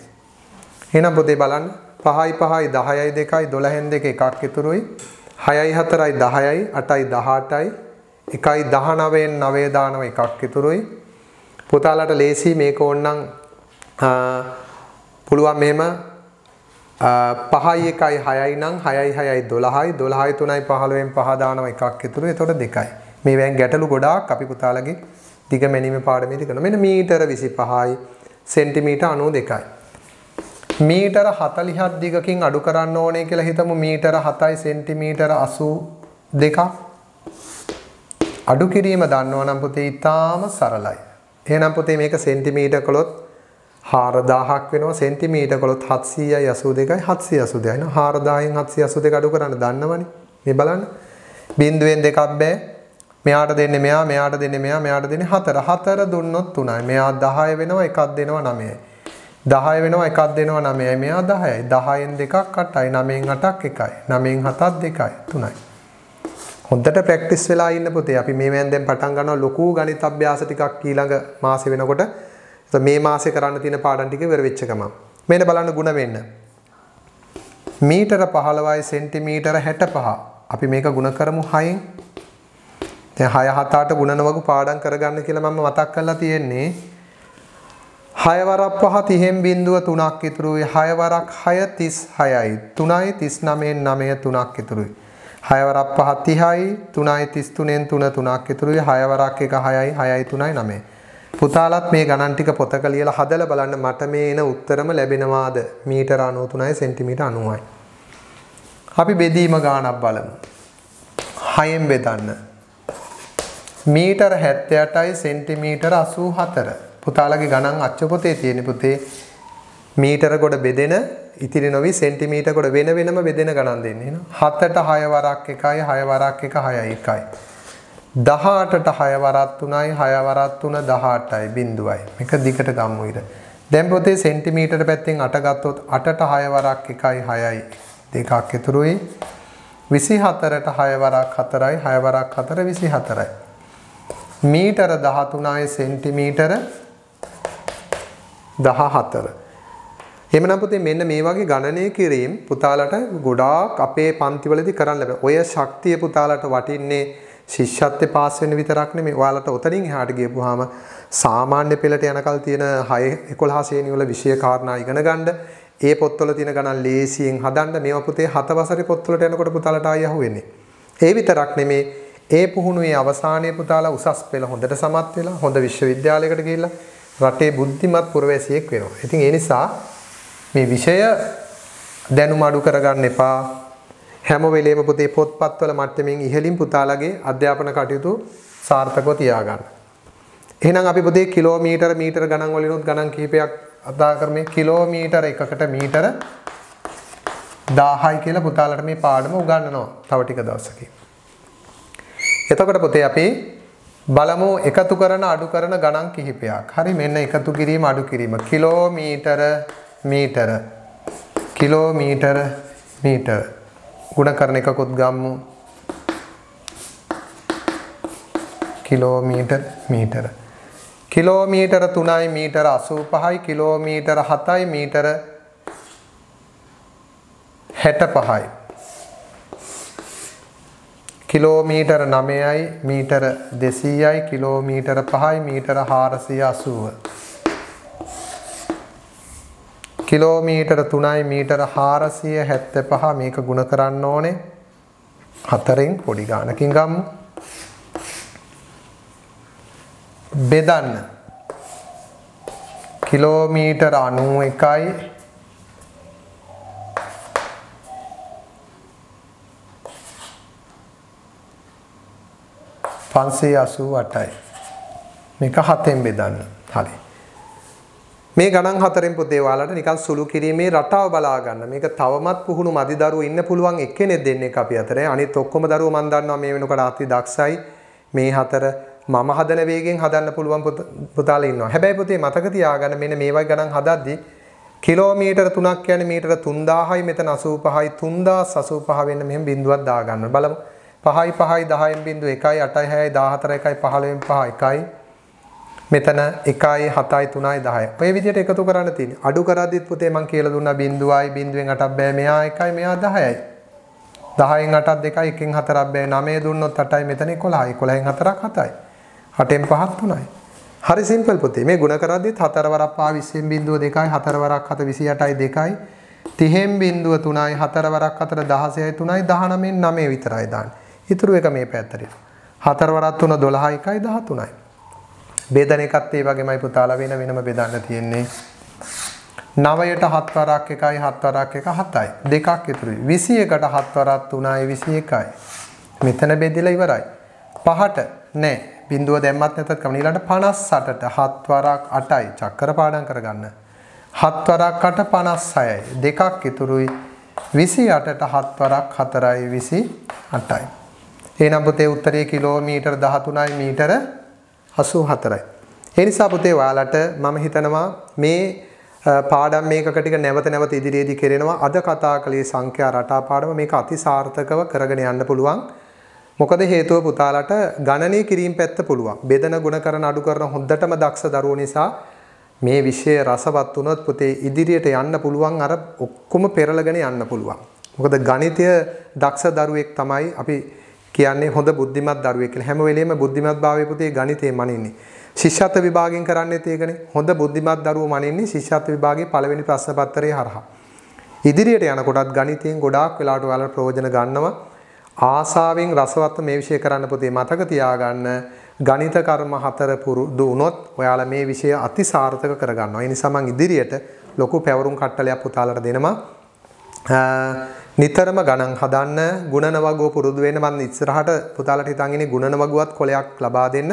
Speaker 1: එහෙනම් පුතේ බලන්න. 5යි 5යි 10යි 2යි 12න් දෙක එකක් ඉතුරුයි. 6යි 4යි 10යි 8යි 18යි 1යි 19න් 9 දානව එකක් ඉතුරුයි. පුතාලට ලේසි මේක ඕනනම් පුළුවන් මෙහෙම 5යි 1යි 6යි නම් 6යි 6යි 12යි 12යි 3යි 15න් 5 දානව එකක් ඉතුරු එතකොට දෙකයි. මේ වැන් ගැටලු ගොඩාක් අපි පුතාලගේ දිග මැනීමේ පාඩමේදී කරනවා. මෙන්න මීටර 25යි සෙන්ටිමීටර 92යි මීටර 40ක් දිගකින් අඩු කරන්න ඕනේ කියලා හිතමු. මීටර 7යි සෙන්ටිමීටර 82ක් අඩු කිරීම දන්නවා නම් පුතේ ඊටාම සරලයි. එහෙනම් පුතේ මේක සෙන්ටිමීටර් කළොත් 4000ක් වෙනවා. සෙන්ටිමීටර් කළොත් 782යි 782යි නේ 4000න් 782 අඩු කරන්න දන්නවනේ. මේ බලන්න. බිඳුවෙන් දෙකක් බෑ. මෙයාට දෙන්නේ මෙයා මෙයාට දෙන්නේ මෙයා මෙයාට දෙන්නේ 4 4 දුන්නොත් 3යි මෙයා 10 වෙනවා එකක් දෙනවා 9යි 10 වෙනවා එකක් දෙනවා 9යි මෙයා 10යි 10න් දෙකක් 8යි 9න් 8ක් 1යි 9න් 7ක් 2යි 3යි හොඳට ප්‍රැක්ටිස් වෙලා ඉන්න පුතේ. අපි මේ මෑන් දැන් පටන් ගන්නවා ලොකු ගණිත අභ්‍යාස ටිකක් ඊළඟ මාසෙ වෙනකොට. මේ මාසෙ කරන්න තියෙන පාඩම් ටික ඉවර වෙච්ච ගමන්. මෙන්න බලන්න ಗುಣ වෙන්න. මීටර 15යි සෙන්ටිමීටර 65. අපි මේක ಗುಣ කරමු 6න්. දැන් 6 7 8 ගුණන වගු පාඩම් කරගන්න කියලා මම මතක් කරලා තියෙන්නේ. 6 වරක් 5 30න් බිඳුව 3ක් ඉතුරුයි. 6 වරක් 6 36යි 3යි 39න් 9 3ක් ඉතුරුයි. 6 වරක් 5 30යි 3යි 33න් 3 3ක් ඉතුරුයි. 6 වරක් 1 6යි 6යි 3යි 9යි පුතාලත් මේ ගණන් ටික පොතක ලියලා හදලා බලන්න මට මේ එන උත්තරම ලැබෙනවාද? මීටර 93යි සෙන්ටිමීටර 90යි අපි බෙදීම ගානක් බලමු. 6න් බෙදන්න. මීටර 78යි සෙන්ටිමීටර 84 පුතාලගේ ගණන් අච්ච පොතේ තියෙන පුතේ. මීටර කොට බෙදෙන ඉතිරි නොවි සෙන්ටිමීටර කොට වෙන වෙනම බෙදෙන ගණන් දෙන්නේ න 7ට 6 වරක් 1යි 6 වරක් 1 6යි 1යි 18ට 6 වරක් 3යි 6 වරක් 3 18යි බිඳුවයි. මේක දිගට ගමු ඉර දැන් පොතේ සෙන්ටිමීටර පැත්තෙන් 8 ගත්තොත් 8ට 6 වරක් 1යි 6යි දෙකක් ඉතුරුයි. 24ට 6 වරක් 4යි 6 වරක් 4 24යි මීටර 13යි සෙන්ටිමීටර 14 එහෙමනම් පුතේ මෙන්න මේ වගේ ගණනය කිරීම පුතාලට ගොඩාක් අපේ පන්තිවලදී කරන්න ලැබෙන. ඔය ශක්තිය පුතාලට වටින්නේ ශිෂ්‍යත්වේ පාස් වෙන්න විතරක් නෙමෙයි. ඔයාලට උතනින් එහාට ගියපුවාම සාමාන්‍ය පෙළට යනකල් තියෙන 6 11 ශ්‍රේණි වල විෂය කාරණා ඉගෙන ගන්න ඒ පොත්වල තියෙන ගණන් ලේසියෙන් හදන්න මේවා පුතේ 7 වසරේ පොත්වලට යනකොට පුතාලට ආය අහුවෙන්නේ. ඒ විතරක් නෙමේ ඒ පුහුණුවේ අවසානයේ පුතාලා උසස් පෙළ හොඳට සමත් වෙලා හොඳ විශ්වවිද්‍යාලයකට ගිහිල්ලා රටේ බුද්ධිමත් පුරවැසියෙක් වෙනවා. ඉතින් ඒ නිසා මේ විෂය දැනුම අඩු කරගන්න එපා. හැම වෙලේම පුතේ පොත්පත්වල මට්ටමින් ඉහළින් පුතාලගේ අධ්‍යාපන කටයුතු සාර්ථකව තියාගන්න. එහෙනම් අපි පුතේ කිලෝමීටර මීටර ගණන් වලිනුත් ගණන් කිහිපයක් අදා කරමේ කිලෝමීටර එකකට මීටර 1000යි කියලා පුතාලට මේ පාඩම උගන්වනවා. තව ටික දවසකින්. එතකොට පුතේ අපි බලමු එකතු කරන අඩු කරන ගණන් කිහිපයක්. හරි මෙන්න එකතු කිරීම අඩු කිරීම. කිලෝමීටර මීටර කිලෝමීටර මීටර ගුණ කරන එකකුත් ගම්මු. කිලෝමීටර් මීටර. කිලෝමීටර 3යි මීටර 85යි කිලෝමීටර 7යි මීටර 65යි. කිලෝමීටර 9යි මීටර 200යි කිලෝමීටර 5යි මීටර 480. කිලෝමීටර 3යි මීටර 475 මේක ಗುಣ කරන්න ඕනේ. හතරෙන් පොඩි ගානකින් ගමු. බෙදන්න. කිලෝමීටර 91යි පන්සේ අසූ අටයි. මේක හතෙන් බෙදන්න. හරි. මේ ගණන් හතරෙන් පුතේ ඔයාලට නිකන් සුළු කිරීමේ රටාව බලා ගන්න. මේක තවමත් පුහුණු මදි දරුවෝ ඉන්න පුළුවන් එක්කෙනෙක් දෙන්නෙක් අපි අතරේ. අනිත් ඔක්කොම දරුවෝ මන් දන්නවා මේ වෙනකොට අති දක්ෂයි. මේ හතර මම හදන වේගෙන් හදන්න පුළුවන් පුතාලා ඉන්නවා. හැබැයි පුතේ මතක තියාගන්න මෙන්න මේ වගේ ගණන් හදද්දී කිලෝමීටර 3ක් කියන්නේ මීටර 3000යි මෙතන 85යි 3085 වෙන්න මෙහෙම බිඳුවක් දාගන්න. බලමු. 5යි 5යි 10න් බිඳු 1යි 8යි 6යි 14යි 1යි 15න් 5 1යි මෙතන 1යි 7යි 3යි 10යි. ඔය විදිහට එකතු කරන්න තියෙන්නේ. අඩු කරද්දිත් පුතේ මම කියලා දුන්නා බිඳුවයි බිඳුවෙන් 8ක් බෑ මෙහා 1යි මෙහා 10යි. 10න් 8ක් 2යි 1න් 4ක් බෑ 9 දුන්නොත් 8යි මෙතන 11යි 11න් 4ක් 7යි. 8න් 5ක් 3යි. හරි සිම්පල් පුතේ. මේ ಗುಣ කරද්දිත් 4 වරක් පහ 20න් බිඳුව 2යි 4 වරක් 7 28යි 2යි 30න් බිඳුව 3යි 4 වරක් 4 16යි 3යි 19න් 9 විතරයි දාන්නේ. ඉතුරු එක මේ පැත්තට. හතර වරක් තුන 12 එකයි 13යි. බෙදන එකත් ඒ වගේමයි පුතාලා වෙන වෙනම බෙදන්න තියෙන්නේ. 9ට 7 වරක් එකයි 7 වරක් එක 7යි. දෙකක් ඉතුරුයි. 21ට 7 වරක් 3යි 21යි. මෙතන බෙදලා ඉවරයි. 5ට නෑ. බිඳුව දැම්මත් නැතත් කම ඊළඟට 58ට 7 වරක් 8යි. චක්කර පාඩම් කරගන්න. 7 වරක් 8 56යි. දෙකක් ඉතුරුයි. 28ට 7 වරක් 4යි 28යි. එහෙනම් පුතේ උත්තරේ කිලෝමීටර් 13යි මීටර 84යි. ඒ නිසා පුතේ ඔයාලට මම හිතනවා මේ පාඩම් මේකක ටික නැවත නැවත ඉදිරියේදී කරනවා. අද කතා කළේ සංඛ්‍යා රටා පාඩම මේක අතිසාර්ථකව කරගෙන යන්න පුළුවන්. මොකද හේතුව පුතාලට ගණනය කිරීම පැත්ත පුළුවන්. බෙදන ගුණ කරන අඩු කරන හොඳටම දක්ෂ දරුවෝ නිසා මේ විෂය රසවත් වුණොත් පුතේ ඉදිරියට යන්න පුළුවන් අර ඔක්කොම පෙරලගෙන යන්න පුළුවන්. මොකද ගණිතය දක්ෂ දරුවෙක් තමයි අපි කියන්නේ හොඳ බුද්ධිමත් දරුවෙක් කියලා. හැම වෙලෙම බුද්ධිමත් භාවයේ පුතේ ගණිතේ මනින්නේ. ශිෂ්‍යත්ව විභාගයෙන් කරන්නේත් ඒකනේ. හොඳ බුද්ධිමත් දරුවෝ මනින්නේ ශිෂ්‍යත්ව විභාගයේ පළවෙනි ප්‍රශ්න පත්‍රයේ හරහා. ඉදිරියට යනකොටත් ගණිතයෙන් ගොඩාක් වෙලාවට ඔයාලට ප්‍රයෝජන ගන්නවා. ආසාවෙන් රසවත් මේ විෂය කරන්න පුතේ මතක තියාගන්න ගණිත කර්ම හතර පුරුදු වුණොත් ඔයාලා මේ විෂය අති සාර්ථක කරගන්නවා. ඒ නිසා මම ඉදිරියට ලොකු පැවරුම් කට්ටලයක් පුතාලට දෙනවා. නිතරම ගණන් හදන්න ගුණන වගුව පුරුදු වෙන්න මම ඉස්සරහට පුතාලට හිතන් ඉන්නේ ගුණන වගුවත් කොලයක් ලබා දෙන්න.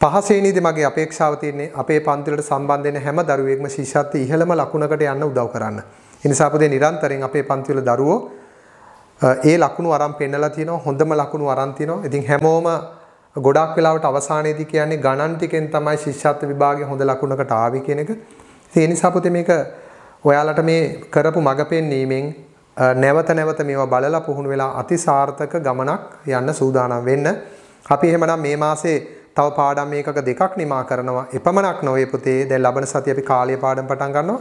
Speaker 1: පහසේනීදී මගේ අපේක්ෂාව තියෙන්නේ අපේ පන්තිවලට සම්බන්ධ වෙන හැම දරුවෙක්ම ශිෂ්‍යත්ව ඉහළම ලකුණකට යන්න උදව් කරන්න. ඒ නිසා පුතේ නිරන්තරයෙන් අපේ පන්තිවල දරුවෝ ඒ ලකුණු අරන් පෙන්නලා තියෙනවා හොඳම ලකුණු අරන් තියෙනවා. ඉතින් හැමෝම ගොඩාක් වෙලාවට අවසානයේදී කියන්නේ ගණන් ටිකෙන් තමයි ශිෂ්‍යත්ව විභාගයේ හොඳ ලකුණකට ආවේ කියන එක. ඒ නිසා පුතේ මේක ඔයාලට මේ කරපු මග පෙන්වීමෙන් නැවත නැවත මේවා බලලා පුහුණු වෙලා අතිසාර්ථක ගමනක් යන්න සූදානම් වෙන්න. අපි එහෙමනම් මේ මාසේ තව පාඩම් මේකක දෙකක් නිමා කරනවා. එපමණක් නොවේ පුතේ. දැන් ලබන සතිය අපි කාලය පාඩම් පටන් ගන්නවා.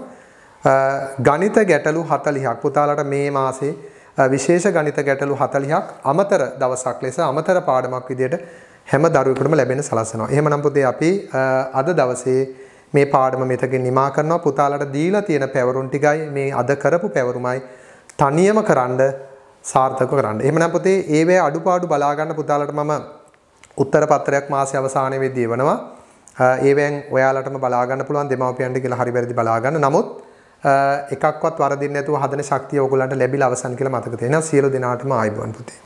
Speaker 1: ගණිත ගැටලු 40ක් පුතාලට මේ මාසේ විශේෂ ගණිත ගැටලු 40ක් අමතර දවසක් ලෙස අමතර පාඩමක් විදියට හැම දරුවෙකුටම ලැබෙන සලසනවා. එහෙමනම් පුතේ අපි අද දවසේ මේ පාඩම මෙතකින් නිමා කරනවා. පුතාලට දීලා තියෙන පැවරුම් ටිකයි මේ අද කරපු පැවරුමයි තනියම කරන්න සාර්ථක කරන්න. එහෙමනම් පුතේ ඒවැ අඩුපාඩු බලා ගන්න පුතාලට මම උත්තර පත්‍රයක් මාසයේ අවසානයේ වෙද්දී එවනවා. ඒවෙන් ඔයාලටම බලා ගන්න පුළුවන් දෙමව්පියන්ට කියලා හරි වැරදි බලා ගන්න. නමුත් එකක්වත් වරදින්න නැතුව හදන ශක්තිය ඕගොල්ලන්ට ලැබිලා අවසන් කියලා මතක තියෙනවා. සියලු දෙනාටම ආයුබෝවන් පුතේ.